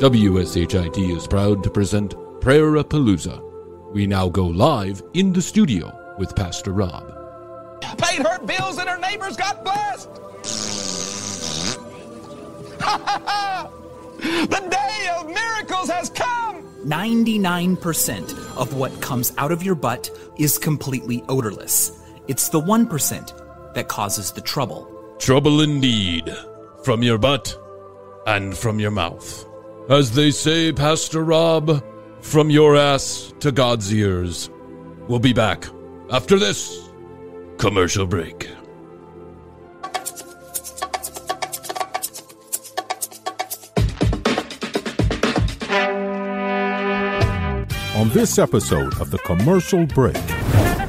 WSHIT is proud to present Prayer-a-Palooza. We now go live in the studio with Pastor Rob. paid her bills and her neighbors got blessed. the day of miracles has come. 99% of what comes out of your butt is completely odorless. It's the 1% that causes the trouble. Trouble indeed, from your butt and from your mouth. As they say, Pastor Rob, from your ass to God's ears. We'll be back after this commercial break. On this episode of the commercial break,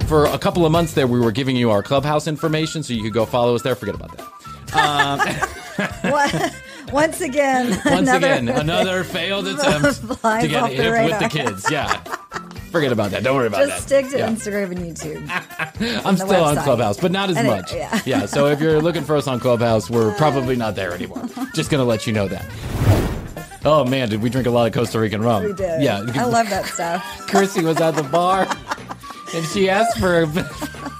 For a couple of months there, we were giving you our clubhouse information so you could go follow us there. Forget about that. What- Once again, Once another, again, another failed attempt to get off the with the kids. Yeah. Forget about that. Don't worry about Just that. stick to Yeah. Instagram and YouTube. I'm still on. Clubhouse, but not as Anyway, much. yeah. So if you're looking for us on Clubhouse, we're probably not there anymore. Just gonna let you know that. Oh man, did we drink a lot of Costa Rican rum? We did. Yeah. I love that stuff. Krissy was at the bar and she asked for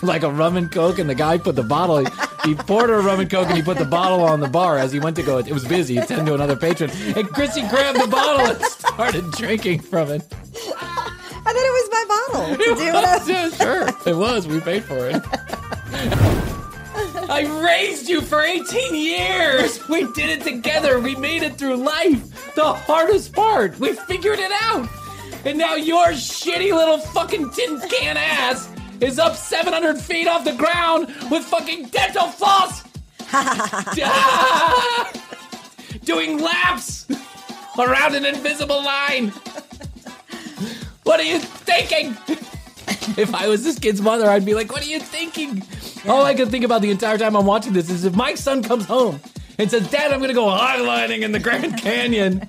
like a rum and coke, and the guy put the bottle. He poured her a rum and coke, and he put the bottle on the bar as he went to go. It was busy. He turned to another patron, and Krissy grabbed the bottle and started drinking from it. I thought it was my bottle. To do what I- Yeah, sure, it was. We paid for it. I raised you for 18 years. We did it together. We made it through life. The hardest part. We figured it out. And now your shitty little fucking tin can ass is up 700 feet off the ground with fucking dental floss. Ah! Doing laps around an invisible line. What are you thinking? If I was this kid's mother, I'd be like, what are you thinking? All I can think about the entire time I'm watching this is if my son comes home and says, Dad, I'm going to go highlining in the Grand Canyon.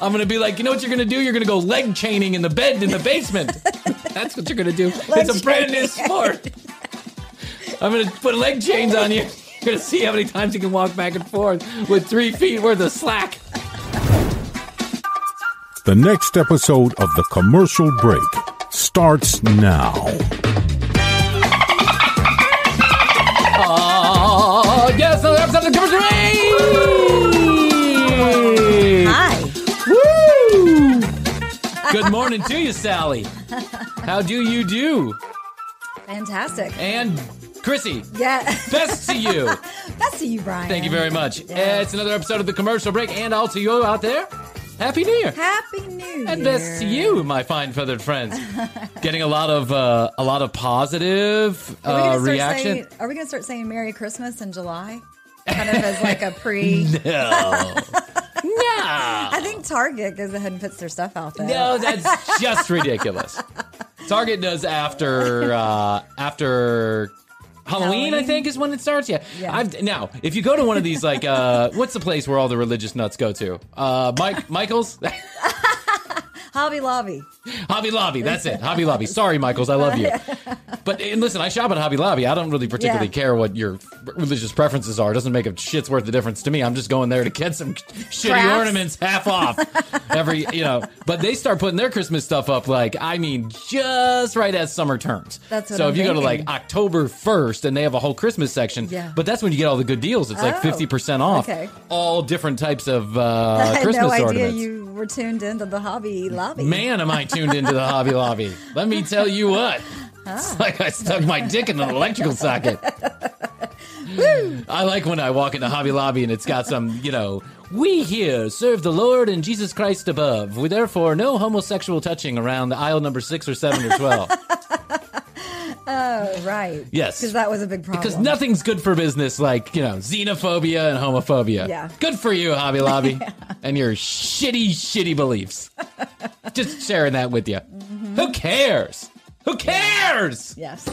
I'm going to be like, you know what you're going to do? You're going to go leg chaining in the bed in the basement. That's what you're going to do. it's a brand new sport. I'm going to put leg chains on you. You're going to see how many times you can walk back and forth with three feet worth of slack. the next episode of the commercial break starts now. Oh, yes, another episode of the Commercial Break! Hi. Woo! Good morning to you, Sally. How do you do? Fantastic. And Krissy, Yeah. best to you. Best to you, Bryan. Thank you very much. Yeah. Uh, It's another episode of the Commercial Break, and all to you out there, Happy New Year. Happy New Year. And best to you, my fine feathered friends. Getting a lot of uh, a lot of positive Are we, uh, start reaction. saying, are we gonna start saying Merry Christmas in July? Kind of as like a pre. No. I think Target goes ahead and puts their stuff out there. No, that's just ridiculous. Target does after uh, after Halloween, I think, is when it starts. Yeah. Yeah. I've, now, if you go to one of these, like, uh, what's the place where all the religious nuts go to? Uh, Mike Michaels, Hobby Lobby. Hobby Lobby. That's it. Hobby Lobby. Sorry, Michaels, I love you. But and listen, I shop at Hobby Lobby. I don't really particularly Yeah. care what your religious preferences are. It doesn't make a shit's worth of difference to me. I'm just going there to get some shitty Crafts. ornaments half off every, you know. But they start putting their Christmas stuff up like, I mean, just right as summer turns. That's what so I'm if you go to like. October 1st and they have a whole Christmas section, Yeah. but that's when you get all the good deals. It's like Oh, 50% off okay. all different types of uh, Christmas no ornaments. you tuned into the Hobby Lobby. Man, am I tuned into the Hobby Lobby. Let me tell you what. It's ah. like I stuck my dick in an electrical socket. I like when I walk into Hobby Lobby and it's got some, you know, we here serve the Lord and Jesus Christ above. We therefore no homosexual touching around the aisle number six or seven or twelve. Oh, right. Yes. Because that was a big problem. Because nothing's good for business like, you know, xenophobia and homophobia. Yeah. Good for you, Hobby Lobby. And your shitty, shitty beliefs. Just sharing that with you. Mm-hmm. Who cares? Who cares? Yes.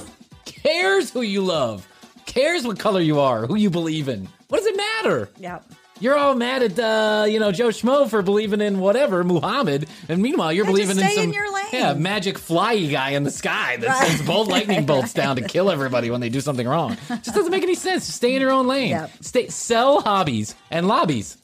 Cares who you love. Cares what color you are, who you believe in. What does it matter? Yep. You're all mad at uh, you know Joe Schmo for believing in whatever Muhammad, and meanwhile you're Yeah, believing in some in your lane. yeah magic flyy guy in the sky that Right. sends bolt lightning bolts down to kill everybody when they do something wrong. Just doesn't make any sense. Just stay in your own lane. Yep. Stay sell hobbies and lobbies.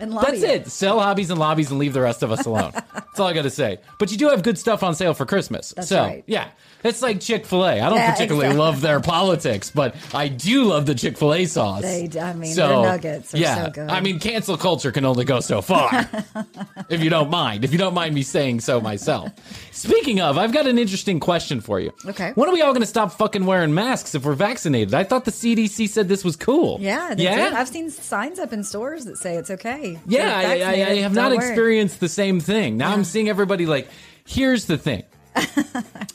And That's it. Sell hobbies and lobbies and leave the rest of us alone. That's all I got to say. But you do have good stuff on sale for Christmas. That's so, right. yeah. It's like Chick fil A. I don't Yeah, particularly exactly. love their politics, but I do love the Chick fil A sauce. They- I mean, their nuggets are yeah, so good. I mean, cancel culture can only go so far. if you don't mind. If you don't mind me saying so myself. Speaking of, I've got an interesting question for you. Okay. When are we all going to stop fucking wearing masks if we're vaccinated? I thought the CDC said this was cool. Yeah, they yeah. do. I've seen signs up in stores that say it's okay. Yeah, I, I, I have don't not worry. experienced the same thing. Now I'm seeing everybody like, here's the thing.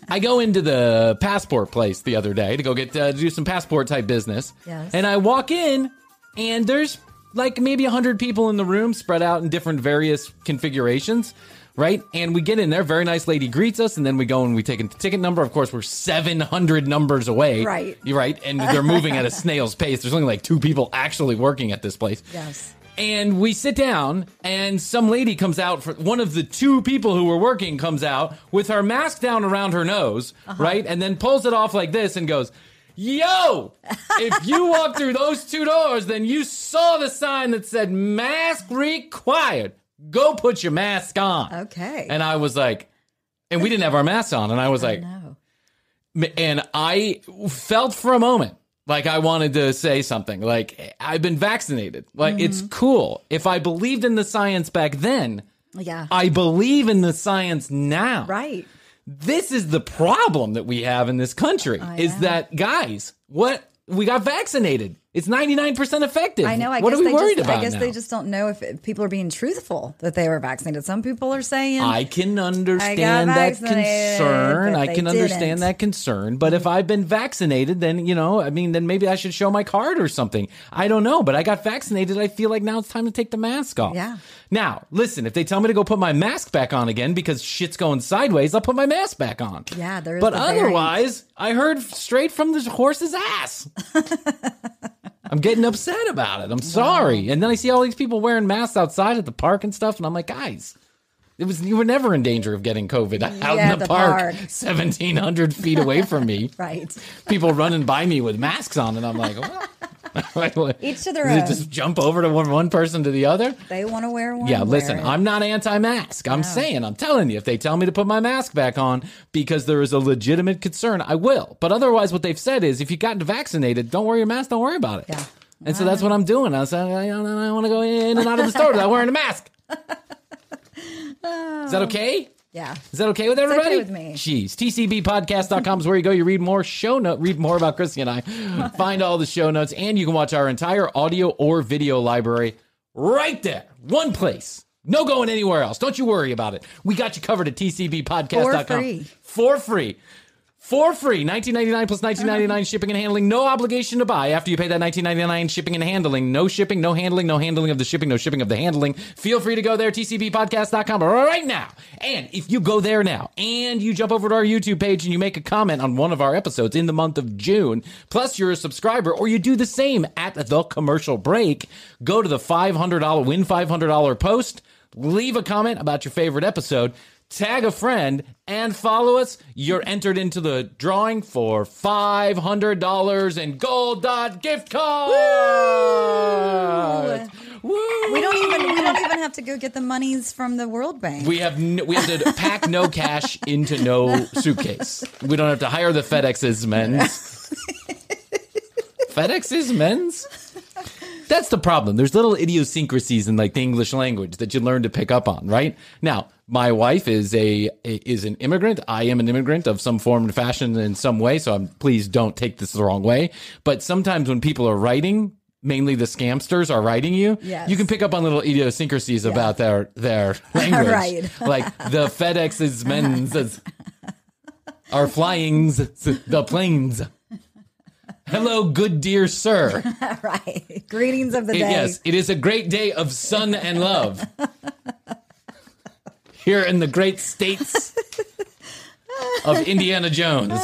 I go into the passport place the other day to go get uh, do some passport type business. Yes. And I walk in, and there's like maybe hundred people in the room, spread out in different various configurations. Right, and we get in there. Very nice lady greets us, and then we go and we take a ticket number. Of course, we're seven hundred numbers away. Right. You're right, and they're moving at a snail's pace. There's only like two people actually working at this place. Yes. And we sit down, and some lady comes out. For one of the two people who were working comes out with her mask down around her nose, Uh-huh. right, and then pulls it off like this and goes, "Yo, if you walk through those two doors, then you saw the sign that said mask required. Go put your mask on." Okay. And I was like, and we didn't have our masks on, and I was like, no. and I felt for a moment like I wanted to say something. Like I've been vaccinated. Like it's mm-hmm. cool. If I believed in the science back then, Yeah. I believe in the science now. right. This is the problem that we have in this country. is know. that guys? What we got vaccinated. It's ninety nine percent effective. I know. I what guess are we they worried just, about I guess now? they just don't know if it, people are being truthful that they were vaccinated. Some people are saying, I can understand that concern. I can understand didn't. that concern. But if I've been vaccinated, then, you know, I mean, then maybe I should show my card or something. I don't know. But I got vaccinated. I feel like now it's time to take the mask off. Yeah. Now, listen, if they tell me to go put my mask back on again because shit's going sideways, I'll put my mask back on. Yeah, there is But the variant. otherwise, I heard straight from the horse's ass. I'm getting upset about it. I'm sorry. And then I see all these people wearing masks outside at the park and stuff, and I'm like, guys, it was you were never in danger of getting COVID out Yeah, in the, the park, park. 1,700 feet away from me. right. People running by me with masks on, and I'm like, well, Each to their own. just jump over to one, one person to the other? They want to wear one. Yeah, listen. I'm not anti-mask. I'm saying, I'm telling you, if they tell me to put my mask back on because there is a legitimate concern, I will. But otherwise, what they've said is, if you gotten vaccinated, don't wear your mask. Don't worry about it. Yeah. And so that's what I'm doing. I said, I, I want to go in and out of the store without wearing a mask. Is that okay? Yeah. Is that okay with everybody? okay with me. Jeez. TCBpodcast.com is where you go. You read more show note, read more about Krissy and I, find all the show notes, and you can watch our entire audio or video library right there. One place. No going anywhere else. Don't you worry about it. We got you covered at TCBpodcast.com. For free. For free. For free, nineteen ninety nine plus nineteen ninety nine shipping and handling. No obligation to buy after you pay that nineteen ninety nine shipping and handling. No shipping, no handling, no handling of the shipping, no shipping of the handling. Feel free to go there, tcbpodcast.com right now. And if you go there now and you jump over to our YouTube page and you make a comment on one of our episodes in the month of June, plus you're a subscriber, or you do the same at the commercial break, go to the five hundred dollar win five hundred dollar post, leave a comment about your favorite episode tag a friend, and follow us, you're entered into the drawing for $500 in gold dot gift cards. Woo! We don't even we don't even have to go get the monies from the World Bank. We have no, we have to pack no cash into no suitcase. We don't have to hire the FedEx's men's. FedEx's men's. That's the problem. There's little idiosyncrasies in like the English language that you learn to pick up on, right? Now, my wife is a is an immigrant. I am an immigrant of some form and fashion in some way. So I'm, please don't take this the wrong way. But sometimes when people are writing, mainly the scamsters are writing you, Yes. you can pick up on little idiosyncrasies about their their language. Right. like the FedEx's men's are flyings the planes. Hello, good dear sir. right. Greetings of the It- day. yes, it is a great day of sun and love. Here in the great states of Indiana Jones.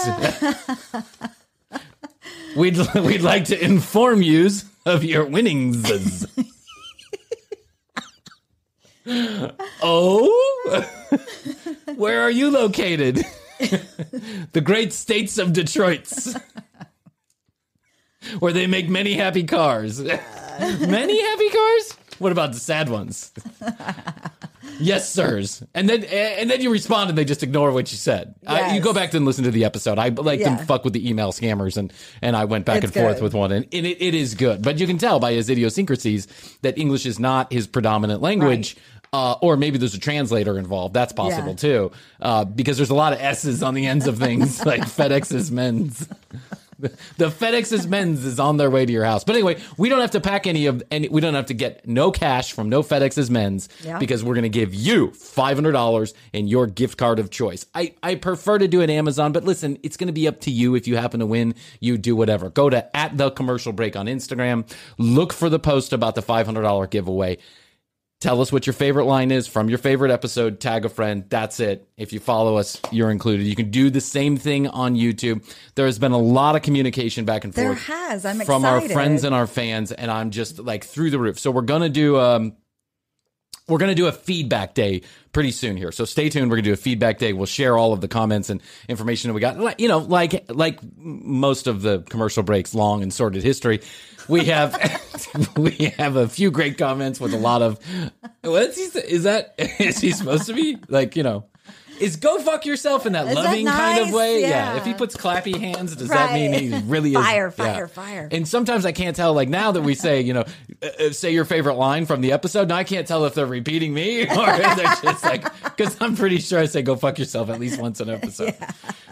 we'd we'd like to inform yous of your winnings. Oh? Where are you located? the great states of Detroit's. Where they make many happy cars. many happy cars? What about the sad ones? yes, sirs. And then and then you respond and they just ignore what you said. I, you go back and listen to the episode. I like Yeah. to fuck with the email scammers and and I went back It's and forth with one and, and it, it is good. But you can tell by his idiosyncrasies that English is not his predominant language. Uh, or maybe there's a translator involved. That's possible Yeah. too, uh, because there's a lot of S's on the ends of things, like FedEx's men's. The FedEx's men's is on their way to your house. But anyway, we don't have to pack any of any. We don't have to get no cash from no FedEx's men's Yeah. because we're going to give you five hundred dollars in your gift card of choice. I I prefer to do it Amazon, but listen, it's going to be up to you. If you happen to win, you do whatever. Go to at the commercial break on Instagram. Look for the post about the five hundred dollar giveaway. Tell us what your favorite line is from your favorite episode. Tag a friend. That's it. If you follow us, you're included. You can do the same thing on YouTube. There has been a lot of communication back and forth. There has. I'm from our friends and our fans, and I'm just like through the roof. So we're gonna do um, we're gonna do a feedback day pretty soon here. So stay tuned. We're gonna do a feedback day. We'll share all of the comments and information that we got. You know, like like most of the commercial breaks, long and sordid history. We have we have a few great comments with a lot of what's he say? is that is he supposed to be like you know. Is go fuck yourself in that Is that loving kind of way? Yeah. If he puts clappy hands, does that mean Right. he really is Fire, yeah. fire, fire. And sometimes I can't tell. Like now that we say, you know, uh, uh, say your favorite line from the episode. Now I can't tell if they're repeating me or if they're just like because I'm pretty sure I say "go fuck yourself" at least once an episode.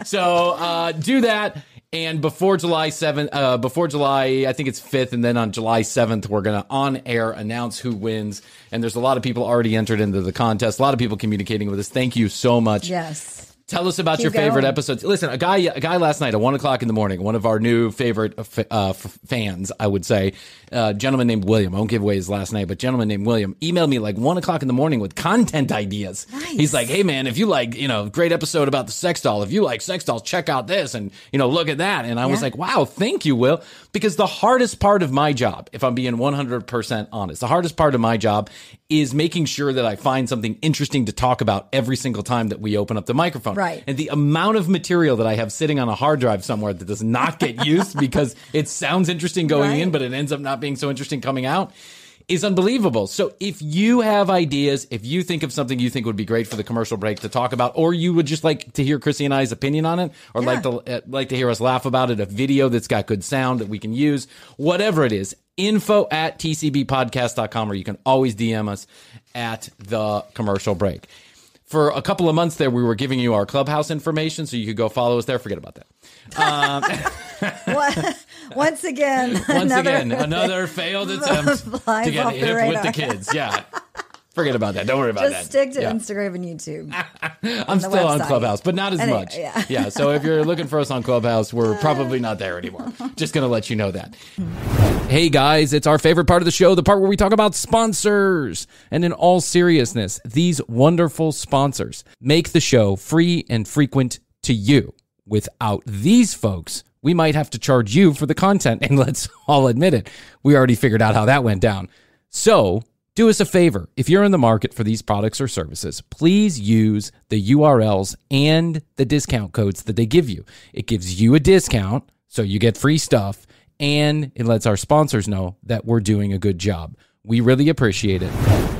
So uh, do that. And before July 7th, uh, before July, I think it's 5th, and then on July 7th, we're going to on air announce who wins. And there's a lot of people already entered into the contest, a lot of people communicating with us. Thank you so much. Yes. Tell us about Keep your favorite going. episodes. Listen, a guy, a guy last night at one o'clock in the morning, one of our new favorite uh, f- uh, fans, I would say, uh, gentleman named William. I won't give away his last name, but gentleman named William emailed me like one o'clock in the morning with content ideas. He's like, "Hey man, if you like, you know, great episode about the sex doll. If you like sex dolls, check out this and you know, look at that." And I was like, "Wow, thank you, Will," because the hardest part of my job, if I'm being 100% honest, the hardest part of my job is making sure that I find something interesting to talk about every single time that we open up the microphone. Right. And the amount of material that I have sitting on a hard drive somewhere that does not get used because it sounds interesting going in, but it ends up not being so interesting coming out is unbelievable. So if you have ideas, if you think of something you think would be great for the commercial break to talk about, or you would just like to hear Krissy and I's opinion on it, or like to uh, like to hear us laugh about it, a video that's got good sound that we can use, whatever it is, info at tcbpodcast.com, or you can always DM us at the commercial break. For a couple of months there, we were giving you our clubhouse information, so you could go follow us there. Forget about that. Um, what- Once again, Once another, again, another failed attempt to get the with the kids. Yeah. Forget about that. Don't worry about that. Just stick to Yeah. Instagram and YouTube. I'm the still on. Clubhouse, but not as Anyway, much. yeah. So if you're looking for us on Clubhouse, we're uh. probably not there anymore. Just going to let you know that. Hey guys, it's our favorite part of the show, the part where we talk about sponsors. And in all seriousness, these wonderful sponsors make the show free and frequent to you. Without these folks, we might have to charge you for the content. And let's all admit it, we already figured out how that went down. So, do us a favor. If you're in the market for these products or services, please use the URLs and the discount codes that they give you. It gives you a discount, so you get free stuff, and it lets our sponsors know that we're doing a good job. We really appreciate it.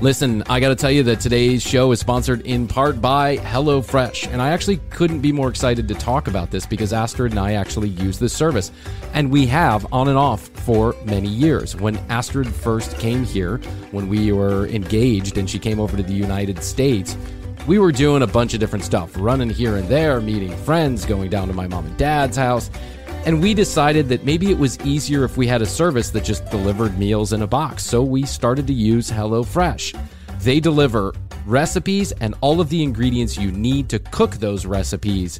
Listen, I got to tell you that today's show is sponsored in part by HelloFresh. And I actually couldn't be more excited to talk about this because Astrid and I actually use this service. And we have on and off for many years. When Astrid first came here, when we were engaged and she came over to the United States, we were doing a bunch of different stuff, running here and there, meeting friends, going down to my mom and dad's house. And we decided that maybe it was easier if we had a service that just delivered meals in a box. So we started to use HelloFresh. They deliver recipes and all of the ingredients you need to cook those recipes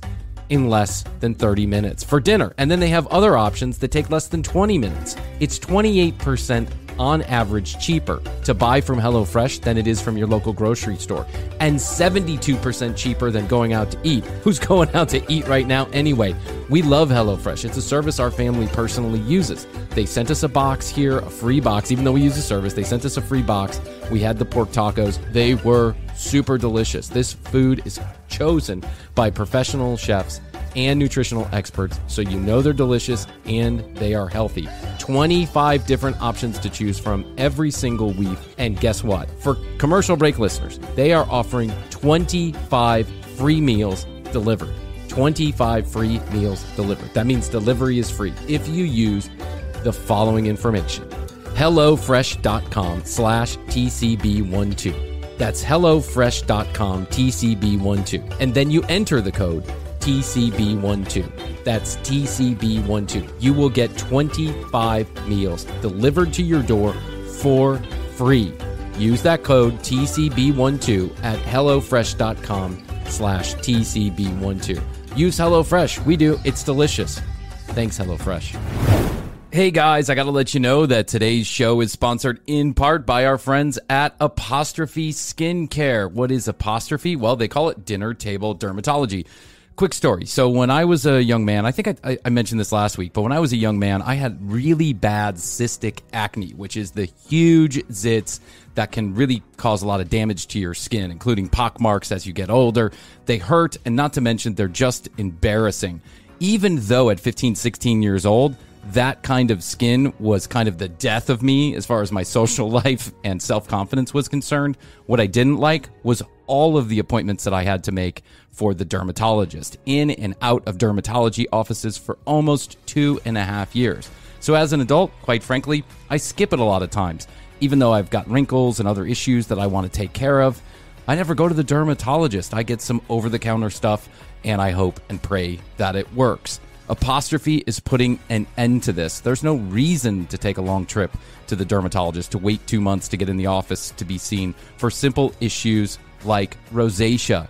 in less than 30 minutes for dinner. And then they have other options that take less than 20 minutes. It's 28% on average cheaper to buy from HelloFresh than it is from your local grocery store, and 72% cheaper than going out to eat. Who's going out to eat right now anyway? We love HelloFresh. It's a service our family personally uses. They sent us a box here, a free box, even though we use the service. They sent us a free box. We had the pork tacos. They were super delicious. This food is chosen by professional chefs and nutritional experts, so you know they're delicious and they are healthy. 25 different options to choose from every single week. And guess what? For commercial break listeners, they are offering 25 free meals delivered. 25 free meals delivered. That means delivery is free if you use the following information. HelloFresh.com slash TCB12. That's HelloFresh.com TCB12. And then you enter the code TCB12. That's TCB12. You will get 25 meals delivered to your door for free. Use that code TCB12 at HelloFresh.com slash TCB12. Use HelloFresh. We do. It's delicious. Thanks, HelloFresh. Hey guys, I got to let you know that today's show is sponsored in part by our friends at Apostrophe Skincare. What is Apostrophe? Well, they call it dinner table dermatology. Quick story. So, when I was a young man, I think I, I, mentioned this last week, but when I was a young man, I had really bad cystic acne, which is the huge zits that can really cause a lot of damage to your skin, including pock marks as you get older. They hurt, and not to mention, they're just embarrassing. Even though at 15, 16 years old, that kind of skin was kind of the death of me as far as my social life and self confidence was concerned. What I didn't like was all of the appointments that I had to make for the dermatologist in and out of dermatology offices for almost two and a half years. So, as an adult, quite frankly, I skip it a lot of times. Even though I've got wrinkles and other issues that I want to take care of, I never go to the dermatologist. I get some over the counter stuff and I hope and pray that it works. Apostrophe is putting an end to this. There's no reason to take a long trip to the dermatologist, to wait two months to get in the office to be seen for simple issues like rosacea,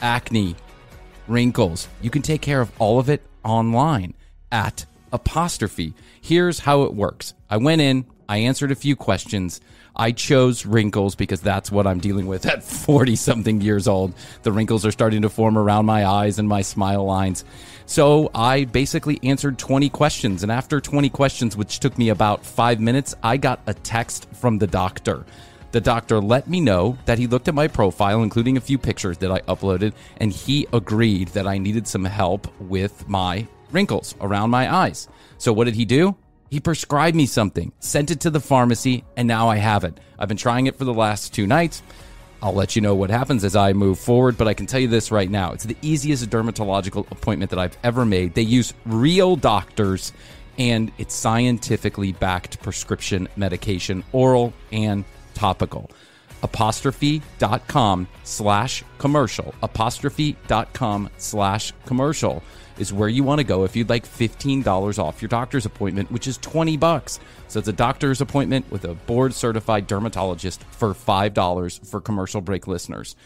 acne, wrinkles. You can take care of all of it online at Apostrophe. Here's how it works I went in, I answered a few questions. I chose wrinkles because that's what I'm dealing with at 40 something years old. The wrinkles are starting to form around my eyes and my smile lines. So I basically answered 20 questions. And after 20 questions, which took me about five minutes, I got a text from the doctor. The doctor let me know that he looked at my profile, including a few pictures that I uploaded, and he agreed that I needed some help with my wrinkles around my eyes. So, what did he do? He prescribed me something, sent it to the pharmacy, and now I have it. I've been trying it for the last two nights. I'll let you know what happens as I move forward, but I can tell you this right now. It's the easiest dermatological appointment that I've ever made. They use real doctors and it's scientifically backed prescription medication, oral and topical. Apostrophe.com slash commercial. Apostrophe.com slash commercial is where you want to go if you'd like $15 off your doctor's appointment, which is 20 bucks. So it's a doctor's appointment with a board certified dermatologist for $5 for commercial break listeners.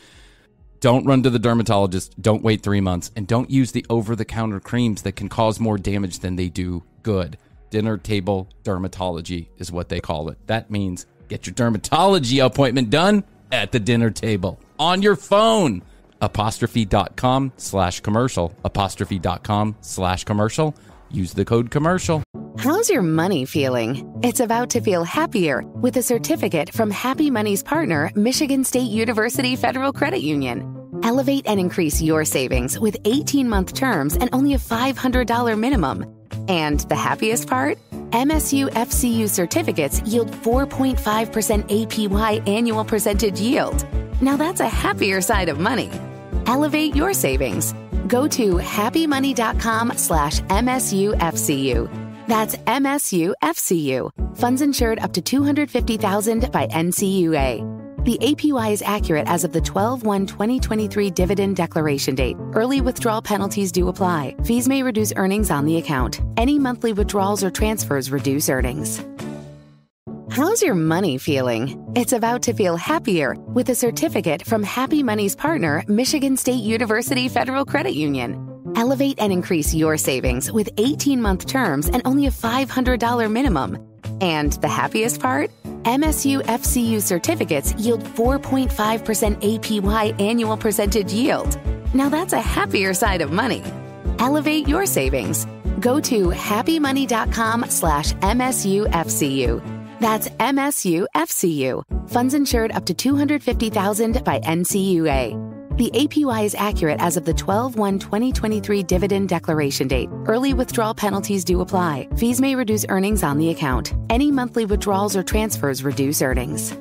Don't run to the dermatologist, don't wait 3 months, and don't use the over the counter creams that can cause more damage than they do good. Dinner table dermatology is what they call it. That means get your dermatology appointment done at the dinner table on your phone apostrophe.com slash commercial, apostrophe.com slash commercial. Use the code commercial. How's your money feeling? It's about to feel happier with a certificate from Happy Money's partner, Michigan State University Federal Credit Union. Elevate and increase your savings with 18 month terms and only a $500 minimum. And the happiest part? MSU FCU certificates yield 4.5% APY annual percentage yield. Now that's a happier side of money. Elevate your savings. Go to happymoney.com slash MSUFCU. That's MSUFCU. Funds insured up to 250000 by NCUA. The APY is accurate as of the 12 1 2023 dividend declaration date. Early withdrawal penalties do apply. Fees may reduce earnings on the account. Any monthly withdrawals or transfers reduce earnings. How's your money feeling? It's about to feel happier with a certificate from Happy Money's partner, Michigan State University Federal Credit Union. Elevate and increase your savings with 18 month terms and only a $500 minimum. And the happiest part? MSU FCU certificates yield 4.5% APY annual percentage yield. Now that's a happier side of money. Elevate your savings. Go to happymoney.com slash MSUFCU. That's MSUFCU. Funds insured up to 250000 by NCUA. The APY is accurate as of the 12 1 2023 dividend declaration date. Early withdrawal penalties do apply. Fees may reduce earnings on the account. Any monthly withdrawals or transfers reduce earnings.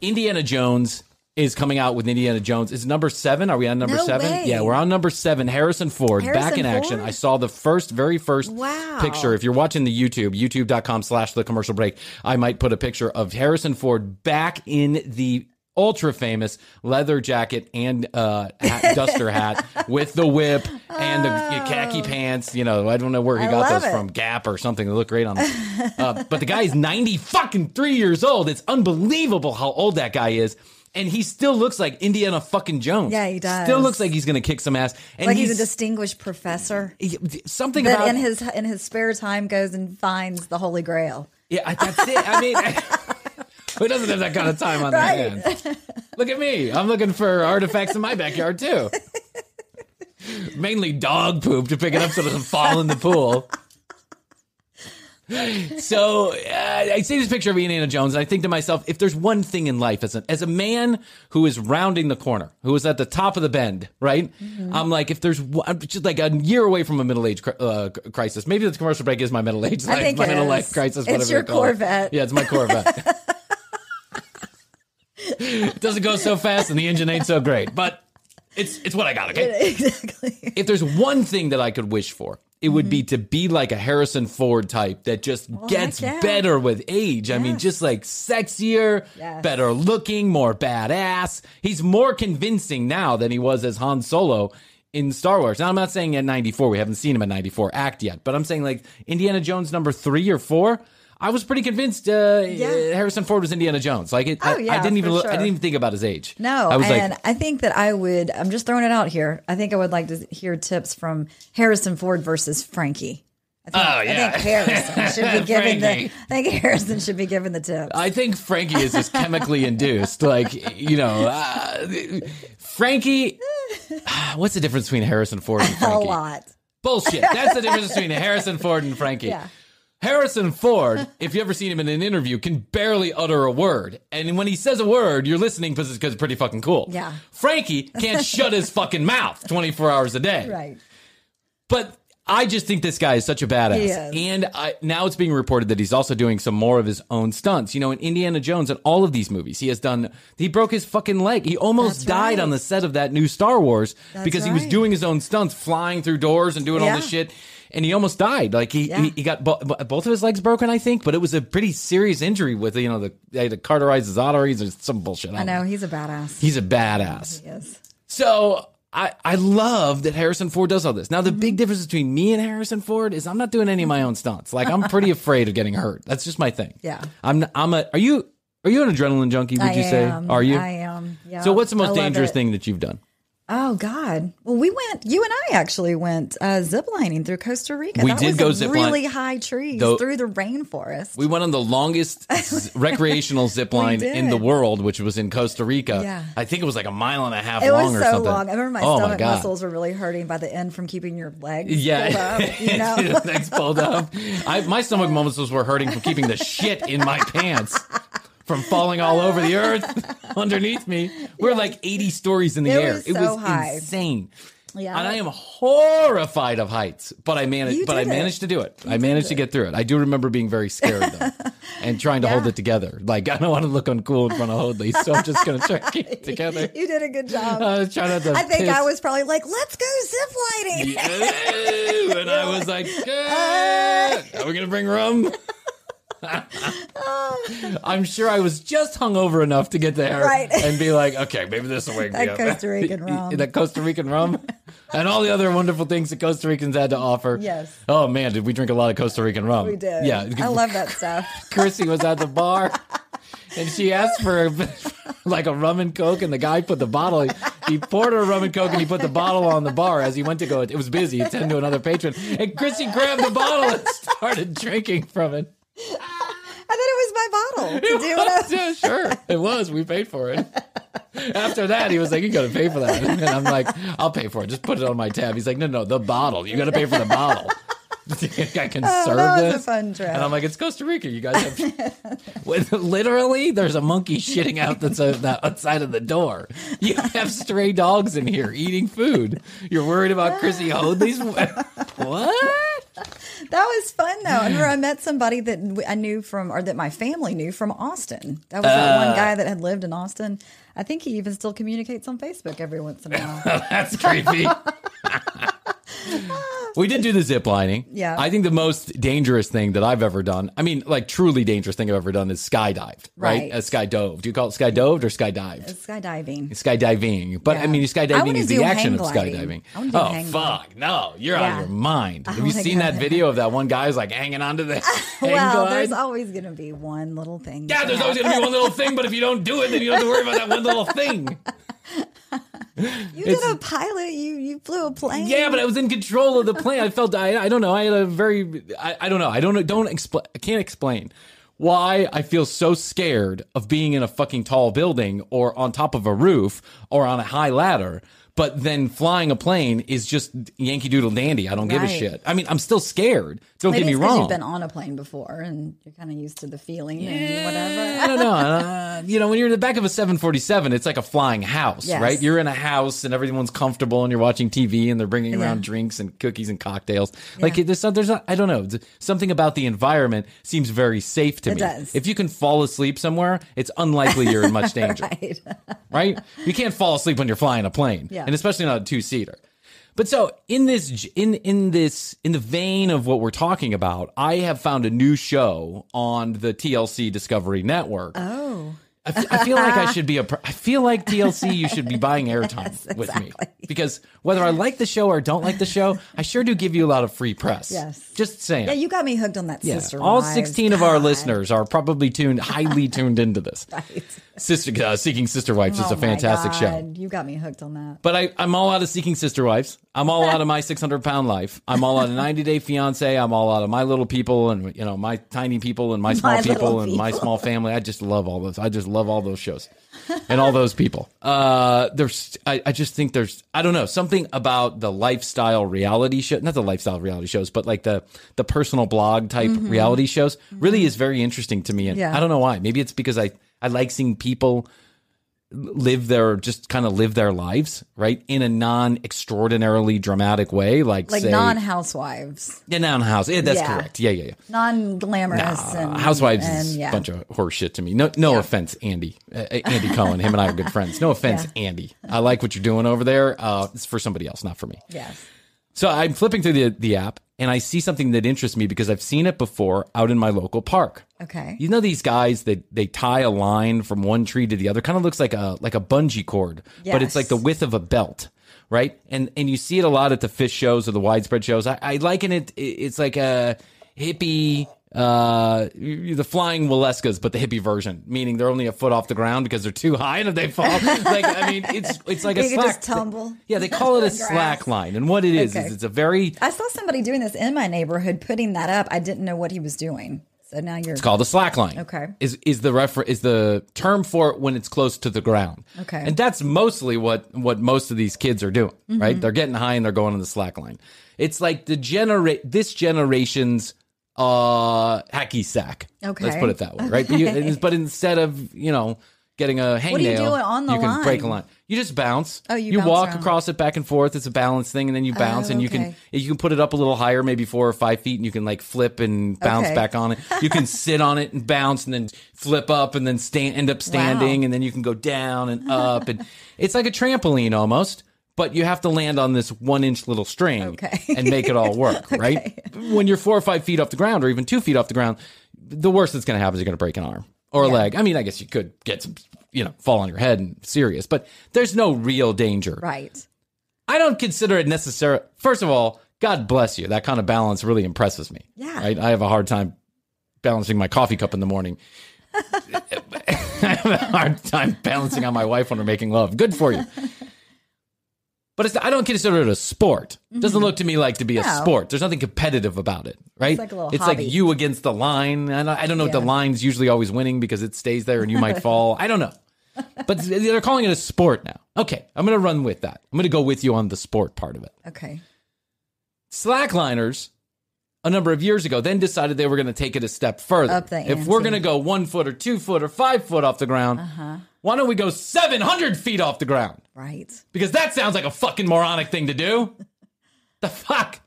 Indiana Jones is coming out with Indiana Jones. Is number seven? Are we on number No seven? way. Yeah, we're on number seven. Harrison Ford back Harrison in action. I saw the first, very first Wow. picture. If you're watching the YouTube, youtube.com slash the commercial break, I might put a picture of Harrison Ford back in the ultra famous leather jacket and uh, hat, duster hat with the whip and the khaki pants. You know, I don't know where he I got those it. from. Gap or something. They look great on him. uh, but the guy is 90 fucking three years old. It's unbelievable how old that guy is. And he still looks like Indiana fucking Jones. Yeah, he does. Still looks like he's going to kick some ass. And like he's, a distinguished professor he- something that about in his in his spare time goes and finds the Holy Grail. Yeah, that's it. I mean, who doesn't have that kind of time on Right. their hands? Look at me. I'm looking for artifacts in my backyard too. Mainly dog poop to pick it up so it doesn't fall in the pool. So uh, I see this picture of Indiana Jones, and I think to myself, if there's one thing in life as a, as a man who is rounding the corner, who is at the top of the bend, right? Mm-hmm. I'm like, if there's one, I'm just like a year away from a middle age uh, crisis. Maybe the commercial break is my middle age life, my it middle is. life crisis. It's whatever your you call it. Corvette. Yeah, it's my Corvette. it doesn't go so fast, and the engine ain't so great, but it's it's what I got. Okay exactly. if there's one thing that I could wish for, it would be mm-hmm. to be like a Harrison Ford type that just gets yeah. better with age. I mean, just like sexier, Yes. better looking, more badass. He's more convincing now than he was as Han Solo in Star Wars. Now, I'm not saying at 94, we haven't seen him at 94 act yet, but I'm saying like Indiana Jones number three or four. I was pretty convinced uh, Yeah. Harrison Ford was Indiana Jones. Like, it, I, Oh, yeah, I didn't even look, I didn't even think about his age. No, I was and like, I think that I would. I'm just throwing it out here. I think I would like to hear tips from Harrison Ford versus Frankie. I think, Oh, yeah. I think Harrison should be given the. I think Harrison should be given the tips. I think Frankie is just chemically induced. Like, you know, uh, Frankie. What's the difference between Harrison Ford and Frankie? a lot. Bullshit. That's the difference between Harrison Ford and Frankie. Yeah. Harrison Ford, if you ever seen him in an interview, can barely utter a word. And when he says a word, you're listening because it's, 'cause it's pretty fucking cool. Yeah. Frankie can't shut his fucking mouth 24 hours a day. Right. But I just think this guy is such a badass. And I, now it's being reported that he's also doing some more of his own stunts. You know, in Indiana Jones and all of these movies, he has done, he broke his fucking leg. He almost That's died right. on the set of that new Star Wars That's because he was right. doing his own stunts, flying through doors and doing all this shit. And he almost died. Like he, Yeah. he, he got bo- bo- both of his legs broken, I think, but it was a pretty serious injury with, you know, the, they had to cauterize his arteries or some bullshit. I don't know he's a badass. He's a badass. Yes. So I, I love that Harrison Ford does all this. Now the mm-hmm. big difference between me and Harrison Ford is I'm not doing any of my own stunts. Like I'm pretty afraid of getting hurt. That's just my thing. Yeah. I'm I'm a are you are you an adrenaline junkie, would I you say? Are you? I am. Yeah. So what's the most dangerous it. thing that you've done? Oh God! Well, we went. You and I actually went uh, ziplining through Costa Rica. We That did was go really high trees Though- through the rainforest. We went on the longest z- recreational zipline in the world, which was in Costa Rica. Yeah. I think it was like a mile and a half it long was or so something. long. I remember my oh stomach my muscles were really hurting by the end from keeping your legs Yeah, pulled up. You know, legs pulled up. I, my stomach muscles were hurting from keeping the shit in my pants from falling all over the earth underneath me. We're like 80 stories in the It air. was it so was high. insane. Yeah. And I am horrified of heights, but I managed. But I did it. managed to do it. I managed to get through it. I do remember being very scared though, and trying to hold it together. Like I don't want to look uncool in front of Hoadley, so I'm just going to try to keep it together. you did a good job. I was trying to. I think piss. I was probably like, "Let's go ziplining." Yeah, and I was like, "Ah, "Are we gonna bring rum?" I'm sure I was just hungover enough to get there Right. and be like, "Okay, maybe this will wake me That up." Costa Rican rum. that Costa Rican rum, and all the other wonderful things that Costa Ricans had to offer. Yes. Oh man, did we drink a lot of Costa Rican rum? We did. Yeah. I love that stuff. Krissy was at the bar and she asked for like a rum and coke and the guy put the bottle he poured her a rum and coke and he put the bottle on the bar as he went to go it was busy he turned to another patron and Krissy grabbed the bottle and started drinking from it It bottle to do what I yeah, sure. It was. We paid for it. After that, he was like, "You got to pay for that," and I'm like, "I'll pay for it. Just put it on my tab." He's like, "No, no, the bottle. You got to pay for the bottle." I can Oh, serve that was a this. fun trip. And I'm like, it's Costa Rica. You guys have With- literally. There's a monkey shitting out the, the outside of the door. You have stray dogs in here eating food. You're worried about Krissy Hoadley's what? That was fun though. I remember I met somebody that I knew from, or that my family knew from Austin. That was that Uh. one guy that had lived in Austin. I think he even still communicates on Facebook every once in a while. That's creepy. we did do the zip lining. Yeah. I think the most dangerous thing that I've ever done, I mean, like truly dangerous thing I've ever done is skydived, right? Right. Uh, A skydove. Do you call it skydoved or skydived? Skydiving. skydiving. But I mean, skydiving is the action of skydiving. Oh fuck, no, you're out of your mind. Have you seen that video of that one guy who's like hanging onto the hang Well, glide? there's always going to be one little thing. yeah, there's always gonna be one little thing, but if you don't do it, then you don't have to worry about that one little thing. You did a pilot. You you flew a plane. Yeah, but I was in control of the plane. I felt I, I don't know. I had a very I, I don't know. I don't. Don't explain. I can't explain why I feel so scared of being in a fucking tall building or on top of a roof or on a high ladder. But then flying a plane is just Yankee Doodle dandy. I don't give a shit. I mean, I'm still scared. Don't Maybe get me it's 'cause wrong. You've been on a plane before, and you're kind of used to the feeling and whatever. I don't know. Uh, you know, when you're in the back of a 747, it's like a flying house, Yes. right? You're in a house and everyone's comfortable and you're watching TV and they're bringing around drinks and cookies and cocktails. Like there's, not- there's not, I don't know. Th- Something about the environment seems very safe to It me. does. If you can fall asleep somewhere, it's unlikely you're in much danger, Right. right? You can't fall asleep when you're flying a plane, Yeah. and especially not a two seater. But so in this in in this in the vein of what we're talking about, I have found a new show on the TLC Discovery Network. Oh. I, f- I feel like I should be a. pr- I feel like TLC. You should be buying airtime Yes, with me because whether I like the show or don't like the show, I sure do give you a lot of free press. Yes. just saying. Yeah, you got me hooked on that Yeah. sister. All Wives. 16 of our listeners are probably tuned, highly tuned into this. Right. Sister, uh, Seeking Sister Wives is Oh a fantastic my show. You got me hooked on that. But I, I'm all out of Seeking Sister Wives. I'm all out of my 600 pound life. I'm all out of 90 Day Fiance. I'm all out of my little people and you know my tiny people and my small My little people and my small family. I just love all those. I just love all those shows and all those people. Uh, there's I, I just think there's I don't know something about the lifestyle reality show, not the lifestyle reality shows, but like the the personal blog type reality shows really is very interesting to me. And Mm-hmm. Yeah. I don't know why. Maybe it's because I I like seeing people live their just kind of live their lives right in a non extraordinarily dramatic way like, Like say non housewives, yeah non house yeah, that's Yeah. correct. Yeah yeah yeah. Non glamorous, and housewives and, is yeah. a bunch of horse shit to me. No no offense andy uh, andy cohen him and i are good friends. No offense andy. I like what you're doing over there uh it's for somebody else not for me. Yes. So I'm flipping through the, the app and I see something that interests me because I've seen it before out in my local park. Okay. You know these guys that they tie a line from one tree to the other, kind of looks like a like a bungee cord, but it's like the width of a belt, right? And and you see it a lot at the Phish shows or the widespread shows. I, I liken it. It's like a hippie. Uh, the flying Walleskas, but the hippie version, meaning they're only a foot off the ground because they're too high, and if they fall, like I mean, it's it's like a You could slack. just tumble. Yeah, they call it a slack line, and what it is Okay. is it's a very I saw somebody doing this in my neighborhood, putting that up. I didn't know what he was doing. So now you're It's called a slack line. Okay. Is is the refer is the term for it when it's close to the ground. Okay. And that's mostly what what most of these kids are doing, Mm-hmm. right? They're getting high and they're going on the slack line. It's like the generate this generation's uh hacky sack. Okay. Let's put it that way, right? But, you, but instead of, you know, getting a hangnail, What do you do on the you can break a line? line. You just bounce. Oh, you you bounce walk around. across it back and forth. It's a balance thing, and then you bounce, Oh, and you can you can put it up a little higher, maybe four or five feet, and you can like flip and bounce Okay. back on it. You can sit on it and bounce, and then flip up, and then stand, end up standing, Wow. and then you can go down and up, and it's like a trampoline almost. But you have to land on this one inch little string Okay. and make it all work, right? When you're four or five feet off the ground, or even two feet off the ground, the worst that's going to happen is you're going to break an arm or a Yeah. leg. I mean, I guess you could get some, you know, fall on your head and serious, but there's no real danger. right. I don't consider it necessary. First of all, God bless you. That kind of balance really impresses me. Yeah. Right? I have a hard time balancing my coffee cup in the morning. I have a hard time balancing on my wife when we're making love. Good for you. But it's, I don't consider it a sport. It doesn't look to me like to be a Mm-hmm. No. sport. There's nothing competitive about it, right? like a little it's hobby. like you against the line. And I, I don't know if the Yeah. line's usually always winning because it stays there and you might fall. I don't know. But they're calling it a sport now. Okay, I'm going to run with that. I'm going to go with you on the sport part of it. Okay. Slackliners, a number of years ago, then decided they were going to take it a step further. Up the if we're ante. going to go one foot or two foot or five foot off the ground, Uh-huh. why don't we go 700 feet off the ground? Right. Because that sounds like a fucking moronic thing to do. the fuck?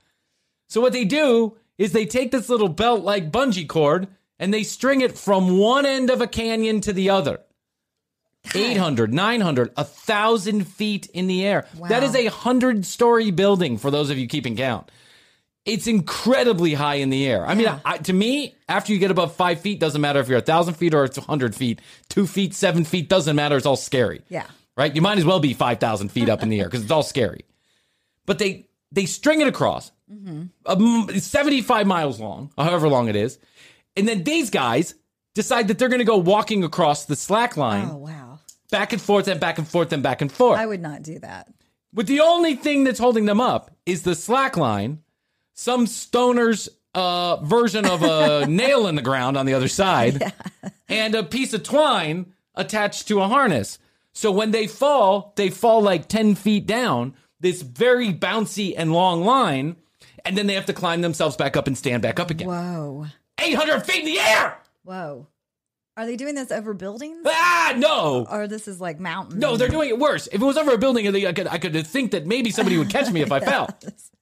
So what they do is they take this little belt like bungee cord and they string it from one end of a canyon to the other. 800, 900, 1,000 feet in the air. That Wow. is a 100 story building for those of you keeping count. It's incredibly high in the air. I mean, Yeah. I, to me, after you get above five feet, doesn't matter if you're a thousand feet or it's 100 feet, two feet, seven feet, doesn't matter. It's all scary Yeah. Right? You might as well be 5,000 feet up in the air because it's all scary. But they they string it across, um, 75 miles long, however long it is. And then these guys decide that they're going to go walking across the slack line, Oh wow. back and forth and back and forth and back and forth. I would not do that. With the only thing that's holding them up is the slack line, some stoner's uh, version of a nail in the ground on the other side, and a piece of twine attached to a harness. So when they fall, they fall like 10 feet down, this very bouncy and long line, and then they have to climb themselves back up and stand back up again. Whoa. 800 feet in the air! Whoa. Are they doing this over buildings? Ah, no! Or this is like mountains? No, they're doing it worse. If it was over a building, I could I could think that maybe somebody would catch me if I fell.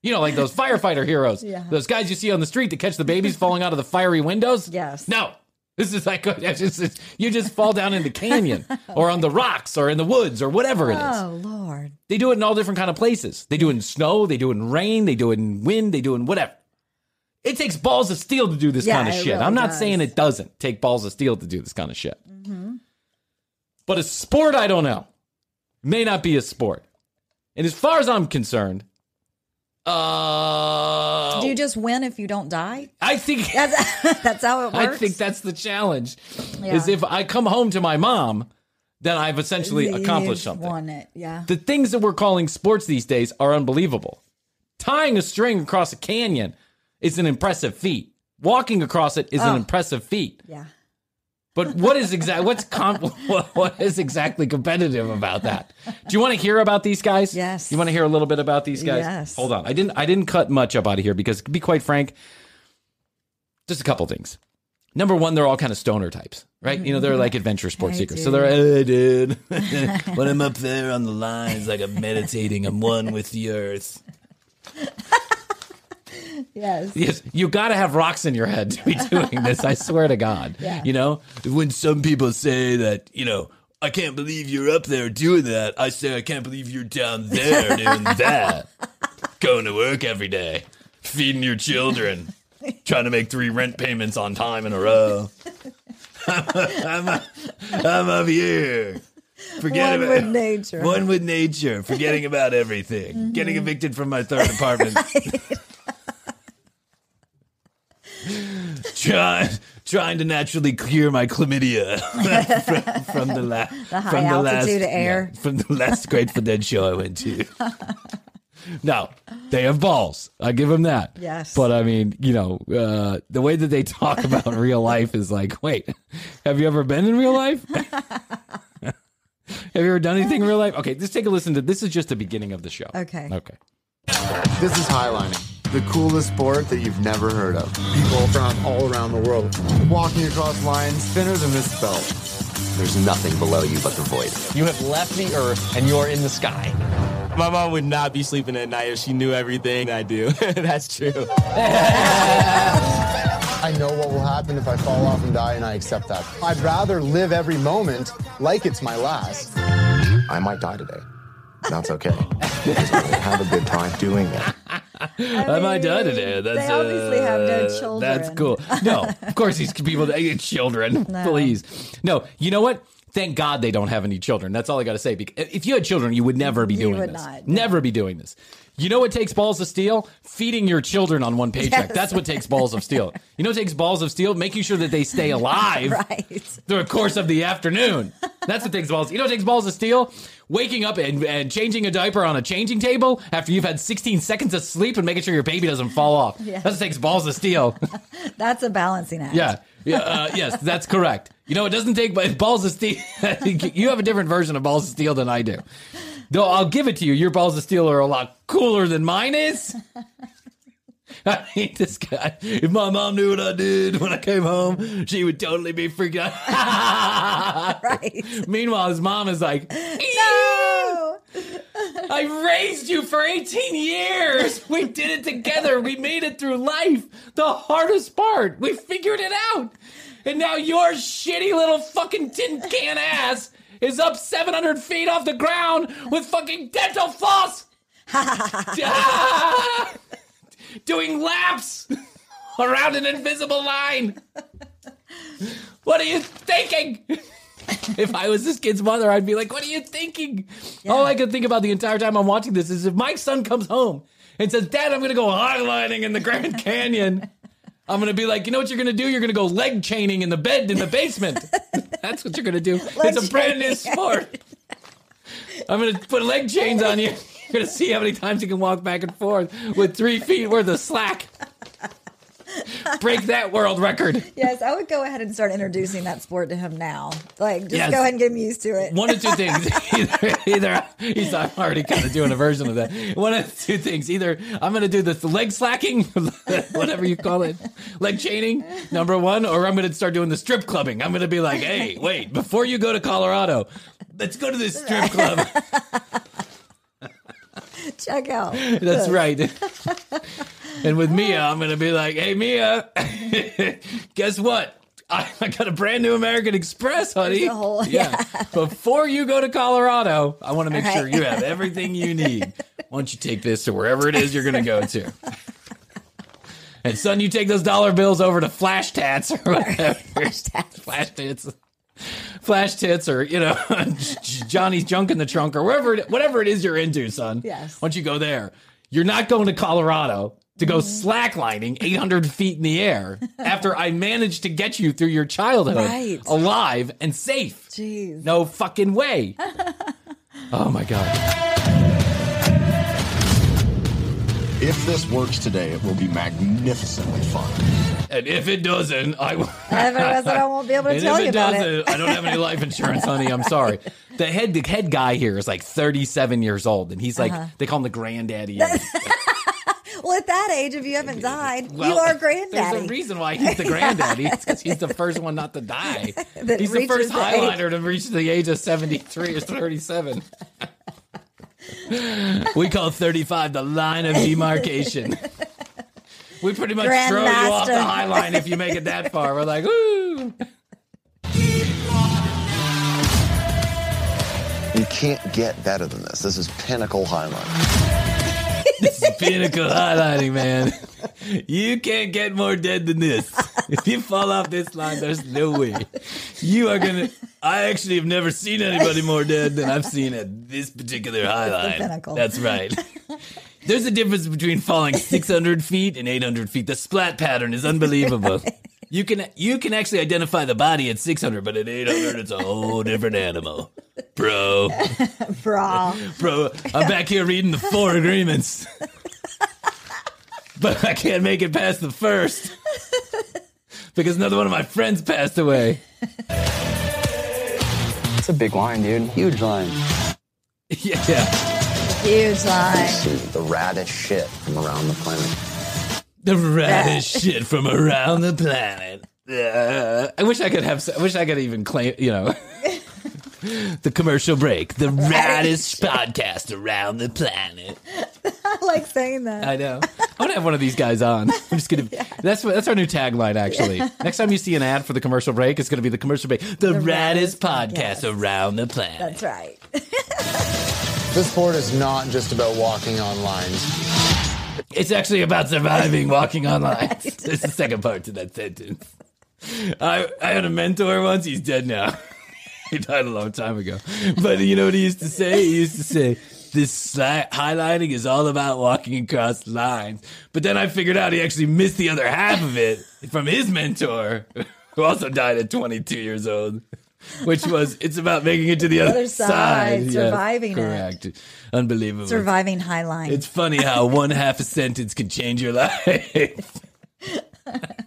You know, like those firefighter heroes, Yeah. those guys you see on the street that catch the babies falling out of the fiery windows. Yes. No, this is like just, it's- you just fall down in the canyon or on the rocks or in the woods or whatever it is. Oh Lord. They do it in all different kind of places. They do it in snow. They do it in rain. They do it in wind. They do it in whatever. It takes balls of steel to do this Yeah, kind of shit. really I'm not does. saying it doesn't take balls of steel to do this kind of shit. Mm-hmm. But a sport, I don't know. May not be a sport. And as far as I'm concerned, uh, Do you just win if you don't die? I think That's that's how it works. I think that's the challenge. Yeah. Is if I come home to my mom, then I've essentially accomplished You've something. Won it. Yeah. The things that we're calling sports these days are unbelievable. Tying a string across a canyon is an impressive feat. Walking across it is Oh. an impressive feat. Yeah. But what is exactly what's com- what, what is exactly competitive about that? Do you want to hear about these guys? Yes. You want to hear a little bit about these guys? Yes. Hold on. I didn't I didn't cut much up out of here because to be quite frank, just a couple things. Number one, they're all kind of stoner types, right? You know, they're like adventure sports Hey, seekers. So they're, hey, dude, when I'm up there on the lines, like I'm meditating, I'm one with the earth. Yes. Yes, you got to have rocks in your head to be doing this. I swear to God. Yeah. You know, when some people say that, you know, I can't believe you're up there doing that, I say I can't believe you're down there doing that. Going to work every day, feeding your children, trying to make three rent payments on time in a row. I'm, I'm, I'm up here. Forget One about with nature. One with nature, forgetting about everything. Mm-hmm. Getting evicted from my third apartment. Trying trying to naturally clear my chlamydia from, from the, la- The from the last air. yeah, from the last Grateful Dead show I went to. no, they have balls. I give them that. Yes. but I mean, you know, uh, the way that they talk about real life is like, wait, have you ever been in real life? have you ever done anything in real life? Okay, just take a listen to. This is just the beginning of the show. Okay. Okay. This is highlining, the coolest sport that you've never heard of. People from all around the world walking across lines thinner than this belt. There's nothing below you but the void. You have left the earth and you're in the sky. My mom would not be sleeping at night if she knew everything I do. That's true. I know what will happen if I fall off and die, and I accept that. I'd rather live every moment like it's my last. I might die today. That's okay. Because I will have a good time doing it. I might die today. That's, they obviously have no uh, children. That's cool. No, of course these people they get children. No. Please, no. You know what? Thank God they don't have any children. That's all I got to say. Because if you had children, you would never be You doing would this. not, Never be doing this. You know what takes balls of steel? Feeding your children on one paycheck. Yes. That's what takes balls of steel. You know what takes balls of steel? Making sure that they stay alive Right. through the course of the afternoon. That's what takes balls. You know what takes balls of steel? Waking up and, and changing a diaper on a changing table after you've had 16 seconds of sleep and making sure your baby doesn't fall off. That's what takes balls of steel. That's a balancing act. yeah. Yeah, uh, yes, that's correct. You know, it doesn't take balls of steel. you have a different version of balls of steel than I do. Though I'll give it to you, your balls of steel are a lot cooler than mine is. I hate this guy. If my mom knew what I did when I came home, she would totally be freaked out. right. Meanwhile, his mom is like, No. I raised you for 18 years. We did it together. We made it through life. The hardest part. We figured it out. And now your shitty little fucking tin can ass is up 700 feet off the ground with fucking dental floss. Ah! Doing laps around an invisible line. What are you thinking? if I was this kid's mother, I'd be like, what are you thinking? All I could think about the entire time I'm watching this is if my son comes home and says, Dad, I'm going to go highlining in the Grand Canyon. I'm to be like, you know what you're going to do? You're to go leg chaining in the bed in the basement. That's what you're going to do. it's a brand new sport. I'm going to put leg chains on you. You're to see how many times you can walk back and forth with three feet worth of slack. Break that world record. Yes, I would go ahead and start introducing that sport to him now. Like, just Yes. go ahead and get him used to it. one of two things. Either, either he's I'm already kind of doing a version of that. One of two things. Either I'm going to do this leg slacking, whatever you call it, leg chaining, number one, or I'm going to start doing the strip clubbing. I'm going to be like, hey, wait, before you go to Colorado, let's go to this strip club. Check out. That's right. and with Mia, I'm going to be like, hey, Mia, guess what? I, I got a brand new American Express, honey. There's a whole- Before you go to Colorado, I want to make All sure you have everything you need. Why don't you take this to wherever it is you're going to go to? And son, you take those dollar bills over to Flash Tats or whatever. Flash tats. Flash Tits. Flash tits, or you know, Johnny's junk in the trunk, or wherever, it, whatever it is you're into, son. Yes. Once you go there, you're not going to Colorado to go mm-hmm. slacklining 800 feet in the air after I managed to get you through your childhood Right. alive and safe. Jeez. No fucking way. oh my god. If this works today, it will be magnificently fun. And if it doesn't, I will. If it doesn't, I won't be able to tell if you it about doesn't, it. I don't have any life insurance, honey. I'm sorry. The head, the head guy here is like 37 years old, and he's like, Uh-huh. they call him the granddaddy. Well, at that age, if you haven't died, you Well, are There's a granddaddy. reason why he's the granddaddy. It's because he's the first one not to die. He's the first the age. highliner to reach the age of 73 or 37. we call 35 the line of demarcation. We pretty much throw you off the Grandmaster. high line if you make it that far. We're like, ooh. You can't get better than this. This is pinnacle highlight. This is pinnacle highlining, man. You can't get more dead than this. If you fall off this line, there's no way. You are gonna. I actually have never seen anybody more dead than I've seen at this particular high line. pinnacle. That's right. There's a difference between falling 600 feet and 800 feet. The splat pattern is unbelievable. You can you can actually identify the body at 600, but at 800 it's a whole different animal, bro. bro, Bro, I'm back here reading the four agreements. but I can't make it past the first. Because another one of my friends passed away. It's a big line, dude. Huge line. Yeah, yeah. Huge line. See the raddest shit from around the planet. The raddest shit from around the planet. Uh, I wish I could have. I wish I could even claim. You know, the commercial break. The raddest podcast around the planet. I like saying that. I know. I want to have one of these guys on. I'm just gonna. That's what. That's our new tagline. Actually, next time you see an ad for the commercial break, it's gonna be the commercial break. The, raddest raddest podcast podcast. around the planet. That's right. This sport is not just about walking on lines. It's actually about surviving walking online. There's the second part to that sentence. I I had a mentor once. He's dead now. he died a long time ago. But you know what he used to say? He used to say, "This highlining is all about walking across lines." But then I figured out he actually missed the other half of it from his mentor, who also died at 22 years old. which was it's about making it to the other, Other side, Yes, surviving it. correct. Unbelievable. Surviving Highline. It's funny how one half a sentence can change your life.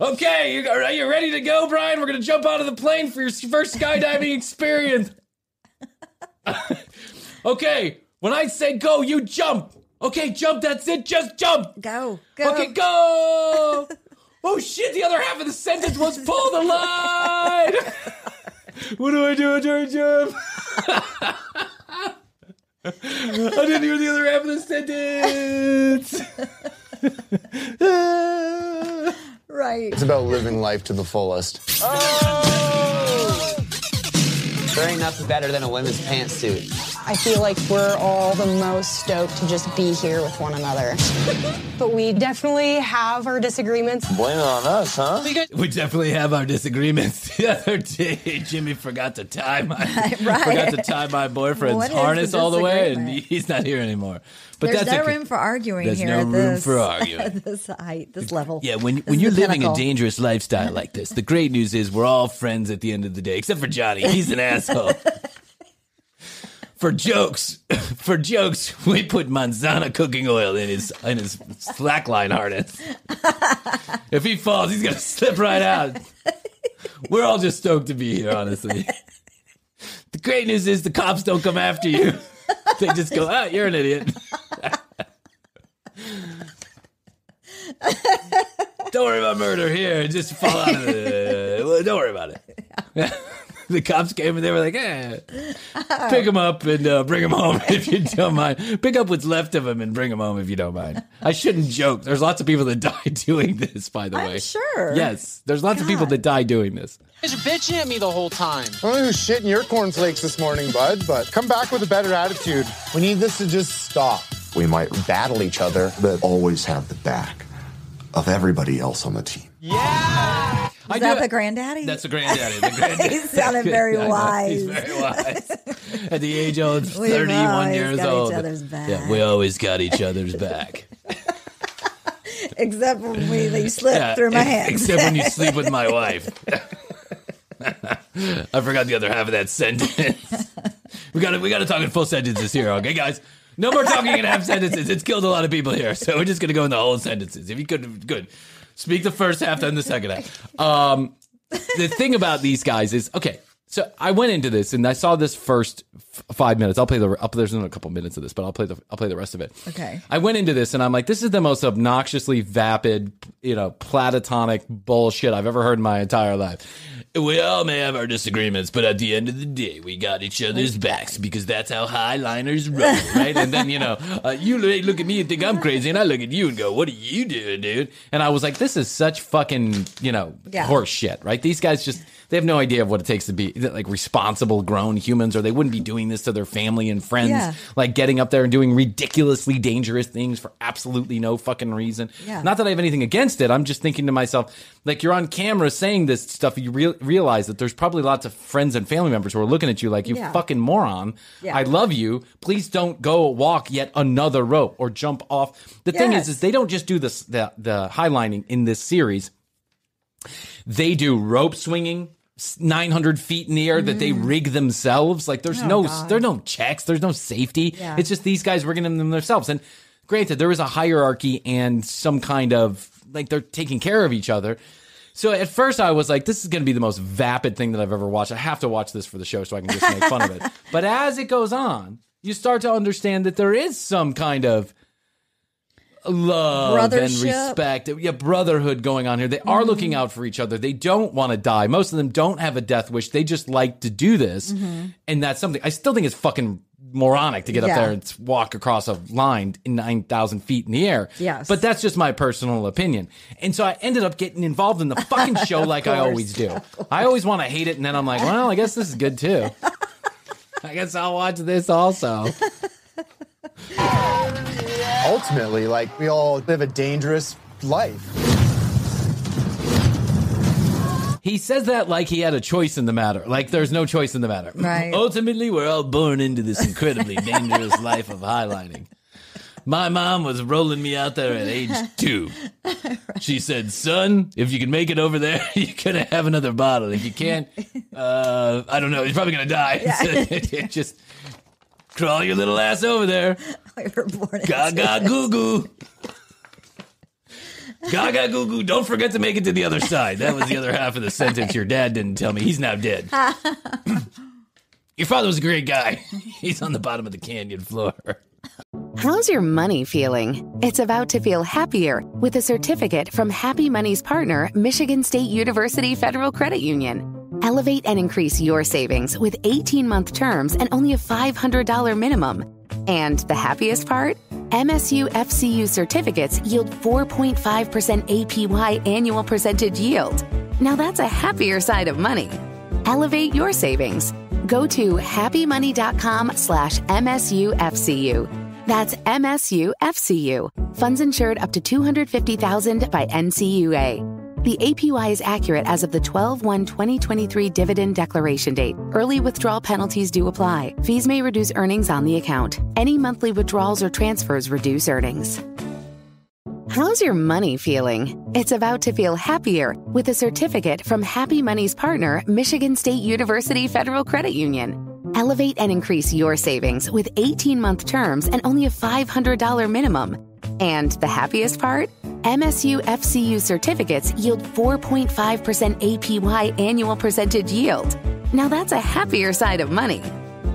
okay, you, are you ready to go, Bryan? We're going to jump out of the plane for your first skydiving experience. okay, when I say go, you jump. Okay, jump, that's it, just jump. Go, go. Okay, go. oh shit, the other half of the sentence was pull the line. what do I do during jump? I didn't hear the other half of the sentence. right. It's about living life to the fullest. Oh! There ain't nothing better than a women's pantsuit. I feel like we're all the most stoked to just be here with one another. but we definitely have our disagreements. Blame it on us, huh? We definitely have our disagreements. The other day, Jimmy forgot to tie my Right. forgot to tie my boyfriend's What is the harness all the way, and disagreement? he's not here anymore. But There's no okay. room for arguing There's here no at room this, for arguing. this height, this level. Yeah, when This when you're living a dangerous lifestyle like this, the great news is we're all friends at the end of the day, except for Johnny. He's an asshole. For jokes, for jokes, we put Mazola cooking oil in his in his slackline harness. If he falls, he's gonna slip right out. We're all just stoked to be here, honestly. The great news is the cops don't come after you. They just go, ah, you're an idiot. Don't worry about murder here. Just fall out of the. well, don't worry about it. the cops came and they were like, eh, pick him up and uh, bring him home if you don't mind. Pick up what's left of him and bring him home if you don't mind. I shouldn't joke. There's lots of people that die doing this, by the I'm way. sure. Yes, there's lots of people that die doing this. You guys are bitching at me the whole time. I don't know who's shitting your cornflakes this morning, bud, but come back with a better attitude. We need this to just stop. We might battle each other, but always have the back of everybody else on the team. Yeah. Is that the granddaddy? That's the granddaddy. The granddaddy. he sounded very I wise. He's very wise. At the age of 31 years got old. other's back. Yeah, we always got each other's back. Except when we, they slip Yeah, through my ex- hands. Except when you sleep with my wife. I forgot the other half of that sentence. we got to we got to talk in full sentences here, okay, guys? No more talking in half sentences. It's killed a lot of people here, so we're just gonna go in the whole sentences. If you could, good. Speak the first half, then the second half. Um, the thing about these guys is okay. So I went into this and I saw this first f- five minutes. I'll play the up. There's a couple minutes of this, but I'll play the I'll play the rest of it. Okay. I went into this and I'm like, this is the most obnoxiously vapid, you know, platonic bullshit I've ever heard in my entire life. We all may have our disagreements, but at the end of the day, we got each other's backs because that's how highliners roll, right? and then, you know, uh, you look at me and think I'm crazy, and I look at you and go, what are you doing, dude? And I was like, this is such fucking, you know, Yeah. horse shit, right? These guys just, they have no idea of what it takes to be like responsible grown humans, or they wouldn't be doing this to their family and friends Yeah. like getting up there and doing ridiculously dangerous things for absolutely no fucking reason. Yeah. Not that I have anything against it. I'm just thinking to myself, like you're on camera saying this stuff, you real realize that there's probably lots of friends and family members who are looking at you like you Yeah. fucking moron. Yeah. I love you. Please don't go walk yet another rope or jump off. The thing is, is they don't just do this the the highlining in this series. They do rope swinging. 900 feet in the air that they rig themselves like there's Mm. Oh, no God. there's no checks there's no safety Yeah. it's just these guys rigging them themselves and granted there is a hierarchy and some kind of like they're taking care of each other so at first i was like this is going to be the most vapid thing that i've ever watched. I have to watch this for the show so i can just make fun of it. But as it goes on you start to understand that there is some kind of love and respect. Yeah brotherhood going on here. They are mm-hmm. looking out for each other. They don't want to die. Most of them don't have a death wish. They just like to do this. Mm-hmm. And that's something i still think it's fucking moronic to get up there and walk across a line in 9000 feet in the air. Yes. but that's just my personal opinion. And so i ended up getting involved in the fucking show like i always do. i always want to hate it and then i'm like well i guess this is good too. I guess i'll watch this also. Ultimately, like, we all live a dangerous life. He says that like he had a choice in the matter. Like there's no choice in the matter. Right. Ultimately, we're all born into this incredibly dangerous life of highlining. My mom was rolling me out there at age two. She said, "Son, if you can make it over there, you're gonna have another bottle. If you can't, uh, I don't know. You're probably gonna die. So, just crawl your little ass over there. We were born Gaga goo goo. Gaga goo goo. Don't forget to make it to the other side. That was the other half of the sentence your dad didn't tell me. He's now dead. Your father was a great guy. He's on the bottom of the canyon floor. How's your money feeling? It's about to feel happier with a certificate from Happy Money's partner, Michigan State University Federal Credit Union. Elevate and increase your savings with 18 month terms and only a $500 minimum. And the happiest part? MSU FCU certificates yield 4.5% APY annual percentage yield. Now that's a happier side of money. Elevate your savings. Go to happymoney.com slash MSUFCU. That's MSUFCU. Funds insured up to 250000 by NCUA. The APY is accurate as of the 12 1 2023 dividend declaration date. Early withdrawal penalties do apply. Fees may reduce earnings on the account. Any monthly withdrawals or transfers reduce earnings. How's your money feeling? It's about to feel happier with a certificate from Happy Money's partner, Michigan State University Federal Credit Union. Elevate and increase your savings with 18 month terms and only a $500 minimum. And the happiest part? MSU FCU certificates yield 4.5% APY annual percentage yield. Now that's a happier side of money.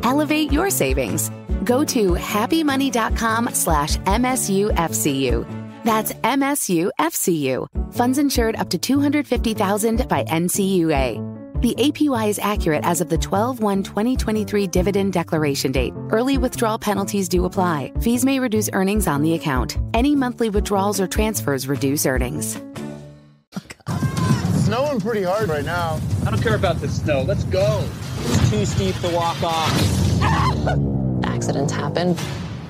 Elevate your savings. Go to happymoney.com slash MSUFCU. That's MSUFCU. Funds insured up to 250000 by NCUA. The APY is accurate as of the 12 1 2023 dividend declaration date. Early withdrawal penalties do apply. Fees may reduce earnings on the account. Any monthly withdrawals or transfers reduce earnings. Snowing pretty hard right now. I don't care about the snow. Let's go. It's too steep to walk off. Accidents happen.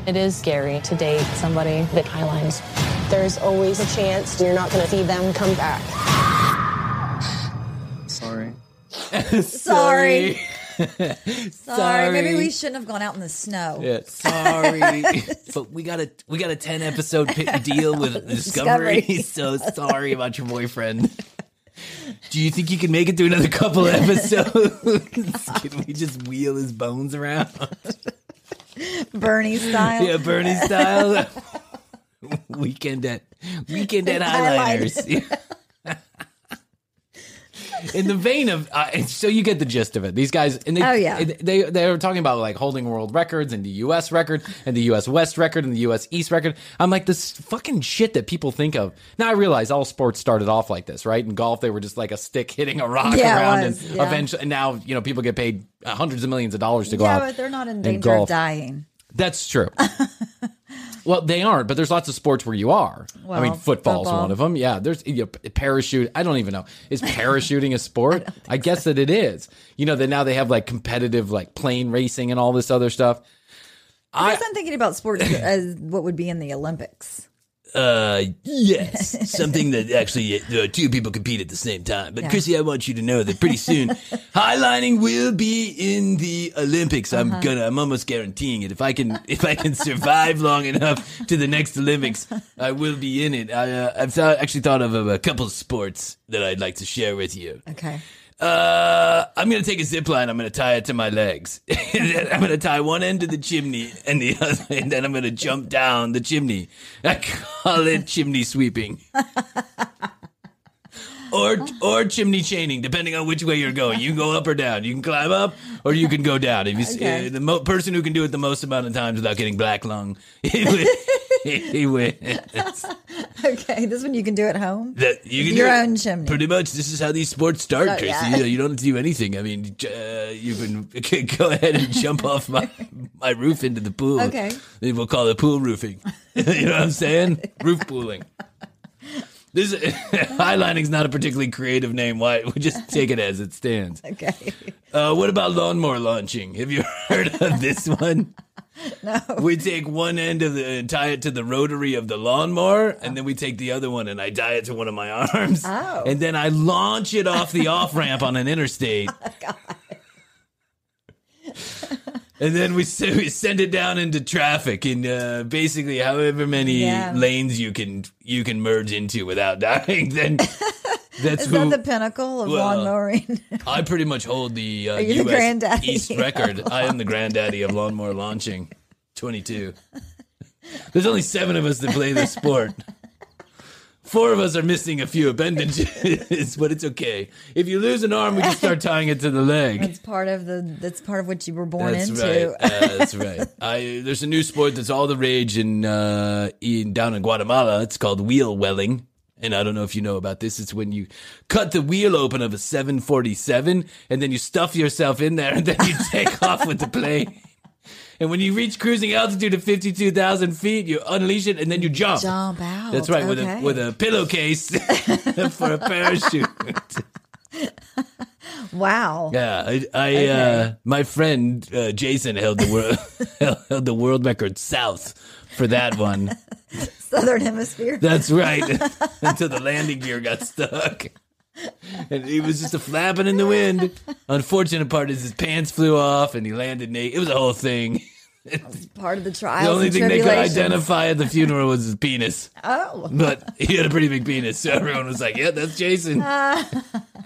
It is scary to date somebody that highlines. There's always a chance you're not going to see them come back. Sorry. Sorry. Sorry. Maybe we shouldn't have gone out in the snow. Yeah, sorry, but we got a we got a ten episode pi- deal with Discovery. Discovery. So sorry about your boyfriend. Do you think you can make it through another couple of episodes? can we just wheel his bones around? Bernie style. Yeah, Bernie style. weekend at weekend at highlighters. In the vein of, uh, so you get the gist of it. These guys, and they, Oh, yeah. they they were talking about like holding world records and the U.S. record and the U.S. West record and the U.S. East record. I'm like this fucking shit that people think of. Now I realize all sports started off like this, right? In golf, they were just like a stick hitting a rock Yeah, around, was, and yeah. eventually, and now you know people get paid hundreds of millions of dollars to go yeah, out. but they're not in danger of dying. That's true. well, they aren't, but there's lots of sports where you are. I mean, Well, football's football. one of them. Yeah, there's you know, parachute. I don't even know. Is parachuting a sport? I, guess that it is. You know that now they have like competitive like plane racing and all this other stuff. I guess I'm thinking about sports as what would be in the Olympics. Uh, yes, something that actually uh, two people compete at the same time. But Yeah. Krissy, I want you to know that pretty soon, highlining will be in the Olympics. I'm Uh-huh. gonna, I'm almost guaranteeing it. If I can, if I can survive long enough to the next Olympics, I will be in it. I, uh, I've thought, actually thought of a, couple of sports that I'd like to share with you. Okay. Uh, I'm gonna take a zip line. I'm gonna tie it to my legs. I'm gonna tie one end to the chimney and the other, and then I'm gonna jump down the chimney. I call it chimney sweeping. Or, or chimney chaining, depending on which way you're going. You can go up or down. You can climb up, or you can go down. If you, Okay. uh, the mo- person who can do it the most amount of times without getting black lung, he, wins. Okay, this one you can do at home. That you can Your do it. own chimney. Pretty much, this is how these sports start, So, Tracy. yeah. You, you don't have to do anything. I mean, uh, you can go ahead and jump off my my roof into the pool. Okay. We'll call it pool roofing. you know what I'm saying? Roof pooling. This highlining is not a particularly creative name. Why? We just take it as it stands. Okay. Uh, what about lawnmower launching? Have you heard of this one? No. We take one end of the and tie it to the rotary of the lawnmower, and then we take the other one and I tie it to one of my arms, Oh. and then I launch it off the off ramp on an interstate. and then we send it down into traffic in uh, basically however many Yeah. lanes you can you can merge into without dying. Then that's Is who that the pinnacle of well, lawn mowing? I pretty much hold the uh, you the granddaddy? East record. I am the granddaddy of lawnmower launching. 22. There's only seven of us that play this sport. Four of us are missing a few appendages, but it's okay. If you lose an arm, we just start tying it to the leg. That's part of the. That's part of what you were born That's into. right. Uh, that's right. I, there's a new sport that's all the rage in, uh, in down in Guatemala. It's called wheel welling. And I don't know if you know about this. It's when you cut the wheel open of a 747 and then you stuff yourself in there and then you take off with the plane. And when you reach cruising altitude of 52,000 feet, you unleash it and then you jump. Jump out. That's right, with a with a pillowcase for a parachute. Wow. Yeah, I, I Okay. uh, my friend uh, Jason held the world held the world record south for that one. Southern Hemisphere. That's right, until the landing gear got stuck, and he was just a flapping in the wind. Unfortunate part is his pants flew off, and he landed naked. It was a whole thing. part of the trials. the only thing they could identify at the funeral was his penis. Oh. But he had a pretty big penis, so everyone was like, "Yeah, that's Jason." Uh,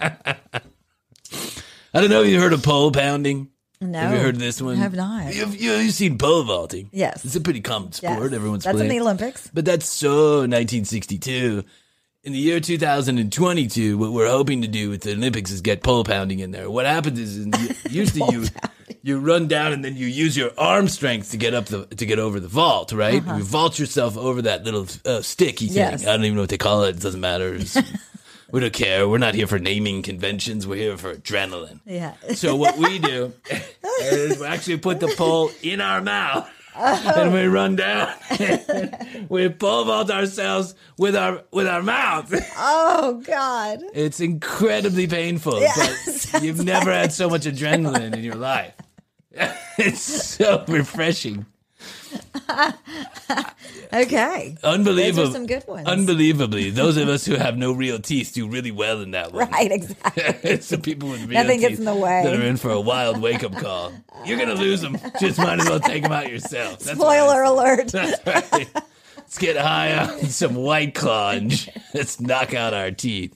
I don't know if you heard of pole pounding. No. Have you heard this one? I have not. You've, you- you've seen pole vaulting. Yes. It's a pretty common sport. Yes. Everyone's That's in the Olympics. But that's so 1962. In the year 2022, what we're hoping to do with the Olympics is get pole pounding in there. What happens is, in the, usually you you run down and then you use your arm strength to get up the to get over the vault, right? Uh-huh. You vault yourself over that little uh, sticky thing. Yes. I don't even know what they call it. It doesn't matter. We don't care. We're not here for naming conventions. We're here for adrenaline. Yeah. So what we do is we actually put the pole in our mouth. And we oh. run down. we pole vault ourselves with our with our mouth. Oh God. It's incredibly painful, Yeah, but you've never had so much adrenaline in your life. it's so refreshing. Okay. Unbelievable. Those are some good ones. Unbelievably, those of us who have no real teeth do really well in that one. Right. Exactly. it's the people with real Nothing gets teeth in the way. that are in for a wild wake up call. You're gonna lose them. Just might as well take them out yourself. That's Spoiler alert. That's right. Let's get high on some white claw and j- let's knock out our teeth.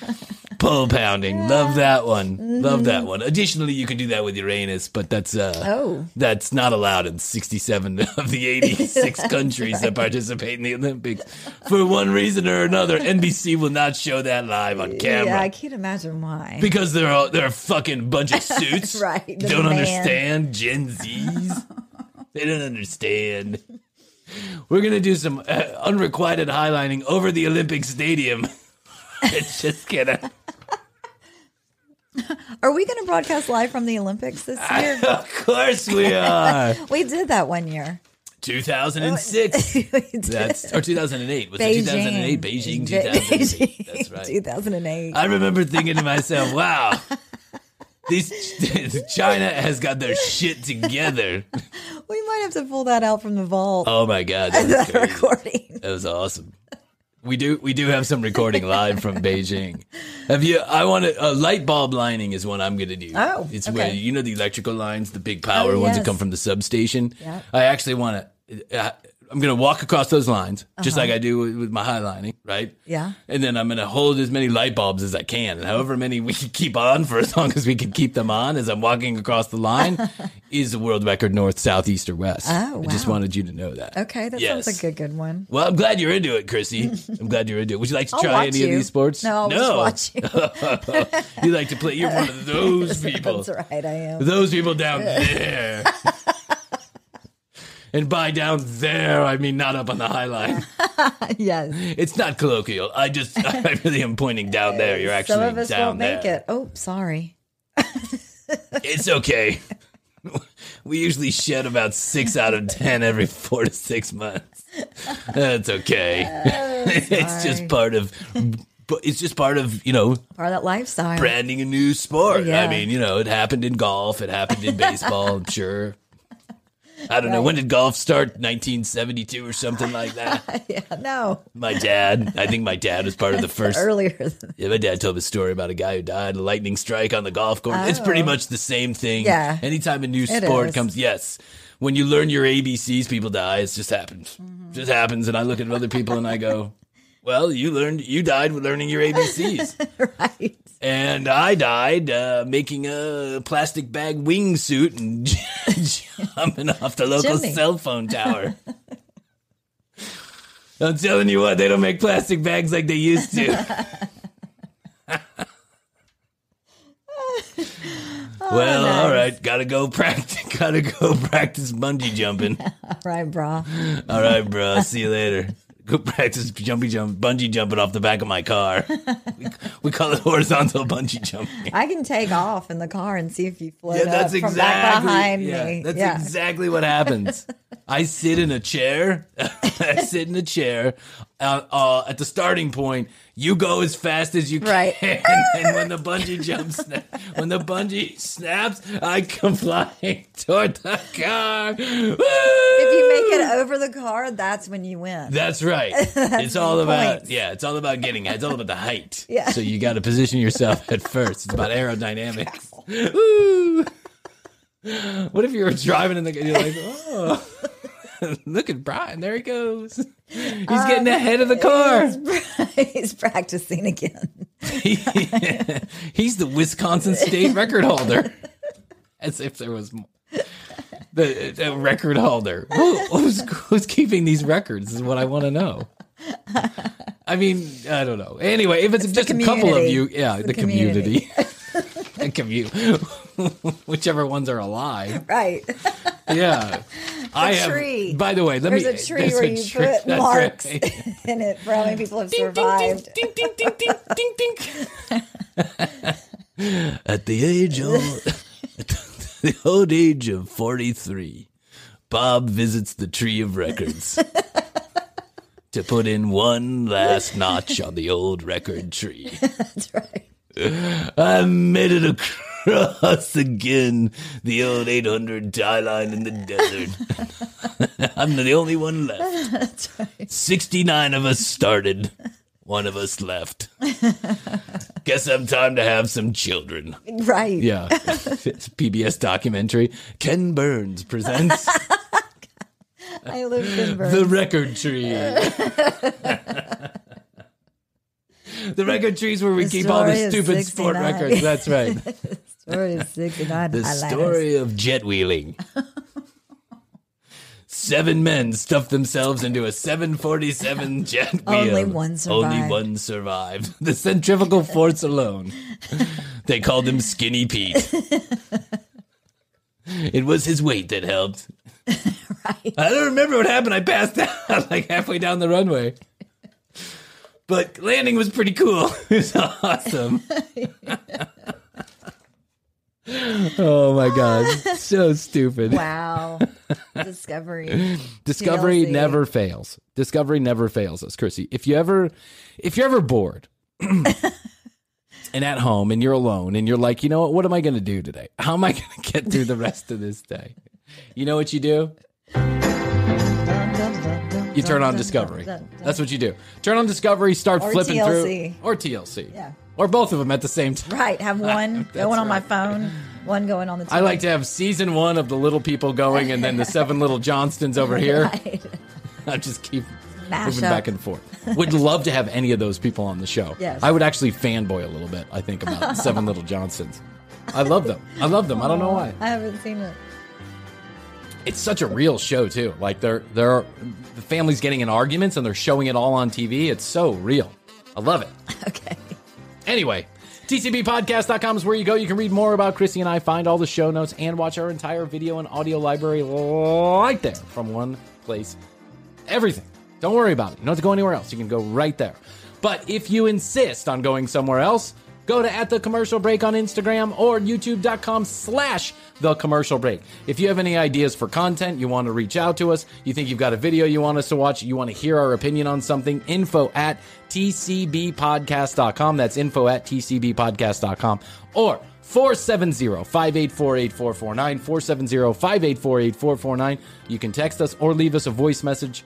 Pole pounding. Love that one. Love that one. Additionally, you can do that with Uranus, but that's uh Oh. that's not allowed in 67 of the 86 countries that participate in the Olympics. For one reason or another, NBC will not show that live on camera. Yeah, I can't imagine why. Because they're all, they're a fucking bunch of suits. Right, Don't man. understand Gen Zs. they don't understand. We're gonna do some uh, unrequited highlining over the Olympic Stadium. it's just gonna. Are we going to broadcast live from the Olympics this year? of course we are. we did that one year. 2006. That's or 2008. Was Beijing. it 2008? Beijing Be- 2008. That's right. 2008. I remember thinking to myself, "Wow, these China has got their shit together." we might have to pull that out from the vault. Oh my god, that was That recording. That was awesome. We do we do have some recording live from Beijing. Have you? I want a Uh, light bulb lining is what I'm going to do. Oh, it's okay. where you know the electrical lines, the big power Oh, ones that come from the substation. Yeah. I actually want to. Uh, I'm going to walk across those lines just Uh-huh. like I do with, with my highlining, right? Yeah. And then I'm going to hold as many light bulbs as I can. And however many we can keep on for as long as we can keep them on as I'm walking across the line is the world record north, south, east, or west. Oh, I just wow. wanted you to know that. Okay, that Yes. sounds like a good one. Well, I'm glad you're into it, Krissy. I'm glad you're into it. Would you like to I'll try watch any of you. these sports? No, I'll just watch you. you like to play. You're one of those people. That's right, I am. Those people down there. And by down there, I mean not up on the High Line. yes. It's not colloquial. I just, I really am pointing down there. You're actually Some of us down won't there. make it. Oh, sorry. It's okay. We usually shed about six out of ten every four to six months. That's okay. Oh, it's just part of. But it's just part of you know Part of that lifestyle. branding a new sport. Yeah. I mean, you know, it happened in golf, it happened in baseball. I'm sure. I don't know when did golf start? 1972 or something like that. yeah, no. My dad, I think my dad was part of the first. Earlier Yeah, my dad told me a story about a guy who died, a lightning strike on the golf course. It's pretty Oh. much the same thing. Yeah. Anytime a new sport comes, yes. When you learn your ABCs, people die. It just happens. Mm-hmm. Just happens. And I look at other people and I go, well, you learned, you died with learning your ABCs. right. And I died uh, making a plastic bag wingsuit and jumping off the local Chimney. cell phone tower. I'm telling you what, they don't make plastic bags like they used to. well, nice. all right, gotta go practice. Gotta go practice bungee jumping. All right, brah. all right, bro. See you later. Go practice jumpy jump, bungee jumping off the back of my car. we, we call it horizontal bungee jumping. I can take off in the car and see if you float Yeah, that's up from back behind yeah, me. That's yeah. exactly what happens. I sit in a chair. I sit in a chair. Uh, uh, at the starting point, you go as fast as you can. Right. and when the bungee jump, sna- when the bungee snaps, I come flying toward the car. If you make it over the car, that's when you win. That's right. That's it's all about points. yeah. It's all about getting. It's all about the height. Yeah. So you got to position yourself at first. It's about aerodynamics. Woo! What if you were driving in the? You're like, oh, look at Bryan. There he goes. He's getting uh, ahead of the car. He's, he's practicing again. He's the Wisconsin state record holder. As if there was. The, the record holder. Who, who's, who's keeping these records is what I want to know. I mean, I don't know. Anyway, if it's, just a couple of you, yeah, It's the, the community. The you, Whichever ones are alive. Right. Yeah. I have tree. by the way, let There's me There's a tree there's where a you tree- put that's marks right. in it for how many people have survived. Ding, ding, ding, ding, ding, ding. At the age of the old age of 43, Bob visits the tree of records to put in one last notch on the old record tree. That's right. I made it across again the old 800 tie line in the desert. I'm the only one left. That's right. 69 of us started, one of us left. Guess I'm time to have some children. Right. Yeah. It's a PBS documentary. Ken Burns presents I lived in The Record Tree. The record trees where we The keep all the story of stupid sport records. That's right. Story of 69 The Highlanders. story of jet wheeling. Seven men stuffed themselves into a 747 jet wheel. Only one survived. Only one survived. The centrifugal force alone. They called him Skinny Pete. It was his weight that helped. right. I don't remember what happened. I passed out like halfway down the runway. But landing was pretty cool. It was awesome. oh my god. So stupid. Wow. Discovery. Discovery never fails. Discovery never fails us, Krissy. If you ever if you're ever bored and at home and you're alone and you're like, you know what, what am I gonna do today? How am I gonna get through the rest of this day? You know what you do? You turn on Discovery. That's what you do. Turn on Discovery, start Or flipping TLC. through or TLC. Yeah. Or both of them at the same time. Right. Have one That's going on my right. phone, one going on the TV. I like to have season one of the little people going and then the seven little Johnstons over here. Right. I just keep Mash moving up. back and forth. Would love to have any of those people on the show. Yes. I would actually fanboy a little bit, I think, about Seven Little Johnstons. I love them. I love them. I don't know why. I haven't seen it. It's such a real show too. Like they're they're the family's getting in arguments and they're showing it all on TV. It's so real. I love it. Okay. Anyway, tcbpodcast.com is where you go. You can read more about Krissy and I, find all the show notes, and watch our entire video and audio library right there from one place. Everything. Don't worry about it. You don't have to go anywhere else. You can go right there. But if you insist on going somewhere else, go to at the commercial break on Instagram or youtube.com slash the commercial break. If you have any ideas for content, you want to reach out to us, you think you've got a video you want us to watch, you want to hear our opinion on something, info at tcbpodcast.com. That's info at tcbpodcast.com. Or 470 584 8449. 470 584 8449. You can text us or leave us a voice message.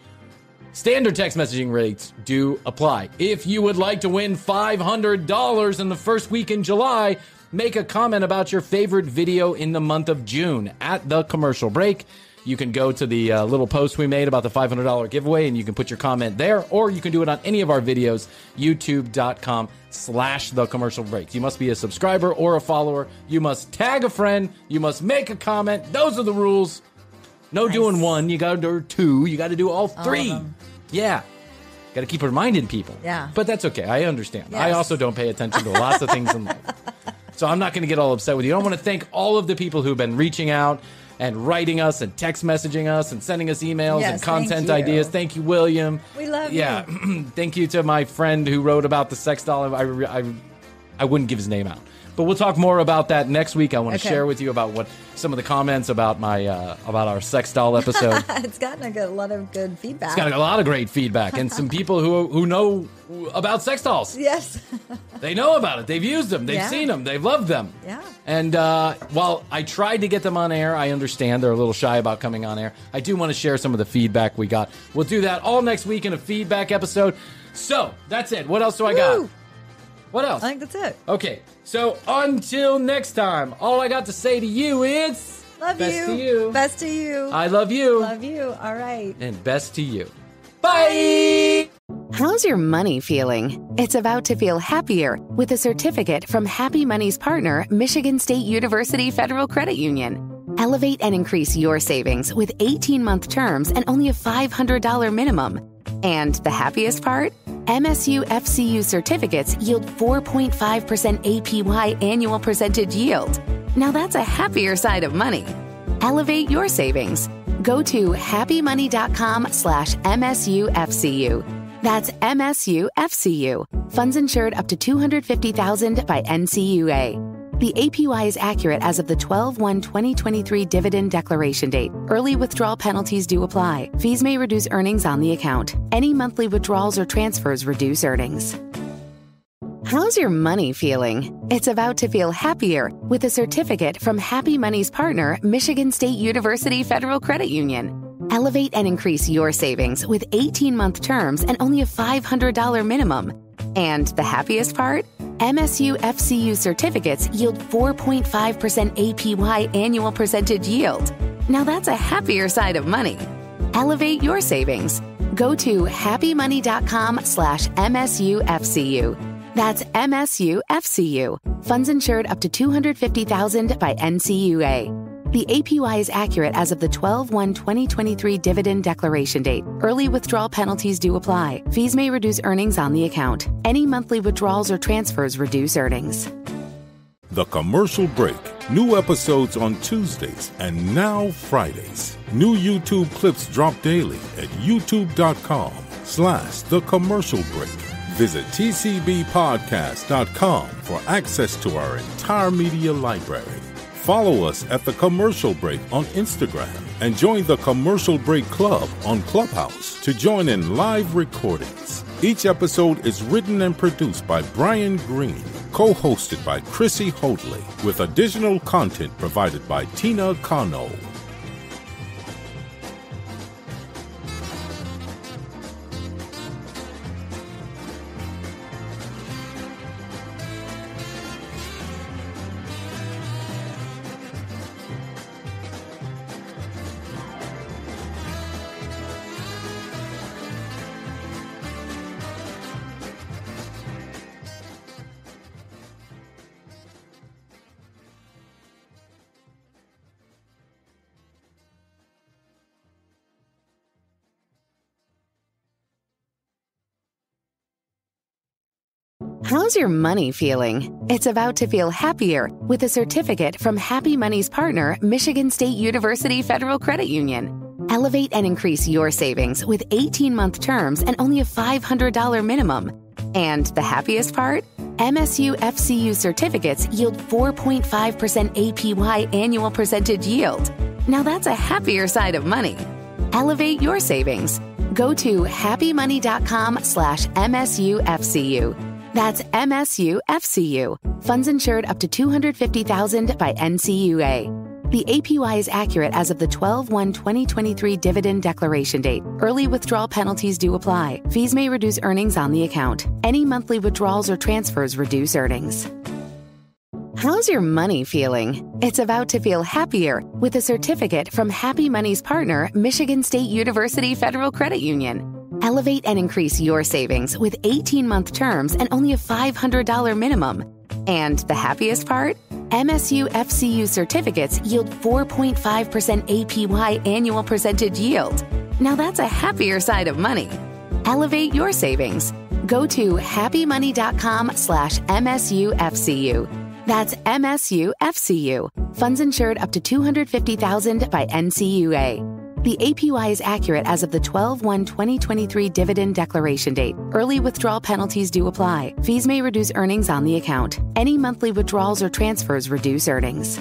Standard text messaging rates do apply. If you would like to win $500 in the first week in July, make a comment about your favorite video in the month of June at the commercial break. You can go to the uh, little post we made about the $500 giveaway and you can put your comment there, or you can do it on any of our videos, youtube.com slash the commercial break. You must be a subscriber or a follower. You must tag a friend. You must make a comment. Those are the rules. No doing one. You got to do two. You got to do all All three. them. yeah. Got to keep reminding people. Yeah. But that's okay. I understand. I also don't pay attention to lots of things in life. So I'm not going to get all upset with you. I want to thank all of the people who've been reaching out and writing us and text messaging us and sending us emails Yes, and content thank ideas. Thank you, William. We love you. yeah. thank you to my friend who wrote about the sex doll. I, I, I wouldn't give his name out. But we'll talk more about that next week. I want to Okay. share with you about what some of the comments about my uh, about our sex doll episode. it's gotten a good, lot of good feedback. It's got a lot of great feedback and some people who who know about sex dolls. Yes. They know about it. They've used them. They've Yeah. seen them. They've loved them. Yeah. And uh, while I tried to get them on air, I understand they're a little shy about coming on air. I do want to share some of the feedback we got. We'll do that all next week in a feedback episode. So that's it. What else do I got? Woo. What else? I think that's it. Okay. So until next time, all I got to say to you is Love best you. to you. Best to you. I love you. Love you. All right. and best to you. Bye. How's your money feeling? It's about to feel happier with a certificate from Happy Money's partner, Michigan State University Federal Credit Union. Elevate and increase your savings with 18 month terms and only a $500 minimum. And the happiest part? MSU FCU certificates yield 4.5% APY annual percentage yield. Now that's a happier side of money. Elevate your savings. Go to happymoney.com slash MSUFCU. That's MSUFCU. Funds insured up to 250000 by NCUA. The APY is accurate as of the 12 1 2023 dividend declaration date. Early withdrawal penalties do apply. Fees may reduce earnings on the account. Any monthly withdrawals or transfers reduce earnings. How's your money feeling? It's about to feel happier with a certificate from Happy Money's partner, Michigan State University Federal Credit Union. Elevate and increase your savings with 18 month terms and only a $500 minimum. And the happiest part? MSU FCU certificates yield 4.5% APY annual percentage yield. Now that's a happier side of money. Elevate your savings. Go to happymoney.com slash MSUFCU. That's MSUFCU. Funds insured up to 250000 by NCUA. The APY is accurate as of the 12 1 2023 dividend declaration date. Early withdrawal penalties do apply. Fees may reduce earnings on the account. Any monthly withdrawals or transfers reduce earnings. The Commercial Break. New episodes on Tuesdays and now Fridays. New YouTube clips drop daily at youtube.com slash The Commercial Break. Visit tcbpodcast.com for access to our entire media library. Follow us at The Commercial Break on Instagram and join the Commercial Break Club on Clubhouse to join in live recordings. Each episode is written and produced by Bryan Green, co hosted by Krissy Hoadley, with additional content provided by Tina Cano. How's your money feeling? It's about to feel happier with a certificate from Happy Money's partner, Michigan State University Federal Credit Union. Elevate and increase your savings with 18 month terms and only a $500 minimum. And the happiest part? MSU FCU certificates yield 4.5% APY annual percentage yield. Now that's a happier side of money. Elevate your savings. Go to happymoney.com slash MSUFCU. That's MSUFCU. Funds insured up to 250,000 by NCUA. The APY is accurate as of the 12 1 2023 dividend declaration date. Early withdrawal penalties do apply. Fees may reduce earnings on the account. Any monthly withdrawals or transfers reduce earnings. How's your money feeling? It's about to feel happier with a certificate from Happy Money's partner, Michigan State University Federal Credit Union. Elevate and increase your savings with 18 month terms and only a $500 minimum. And the happiest part? MSU FCU certificates yield 4.5% APY annual percentage yield. Now that's a happier side of money. Elevate your savings. Go to happymoney.com slash MSUFCU. That's MSUFCU. Funds insured up to 250000 by NCUA. The APY is accurate as of the 12 1 2023 dividend declaration date. Early withdrawal penalties do apply. Fees may reduce earnings on the account. Any monthly withdrawals or transfers reduce earnings.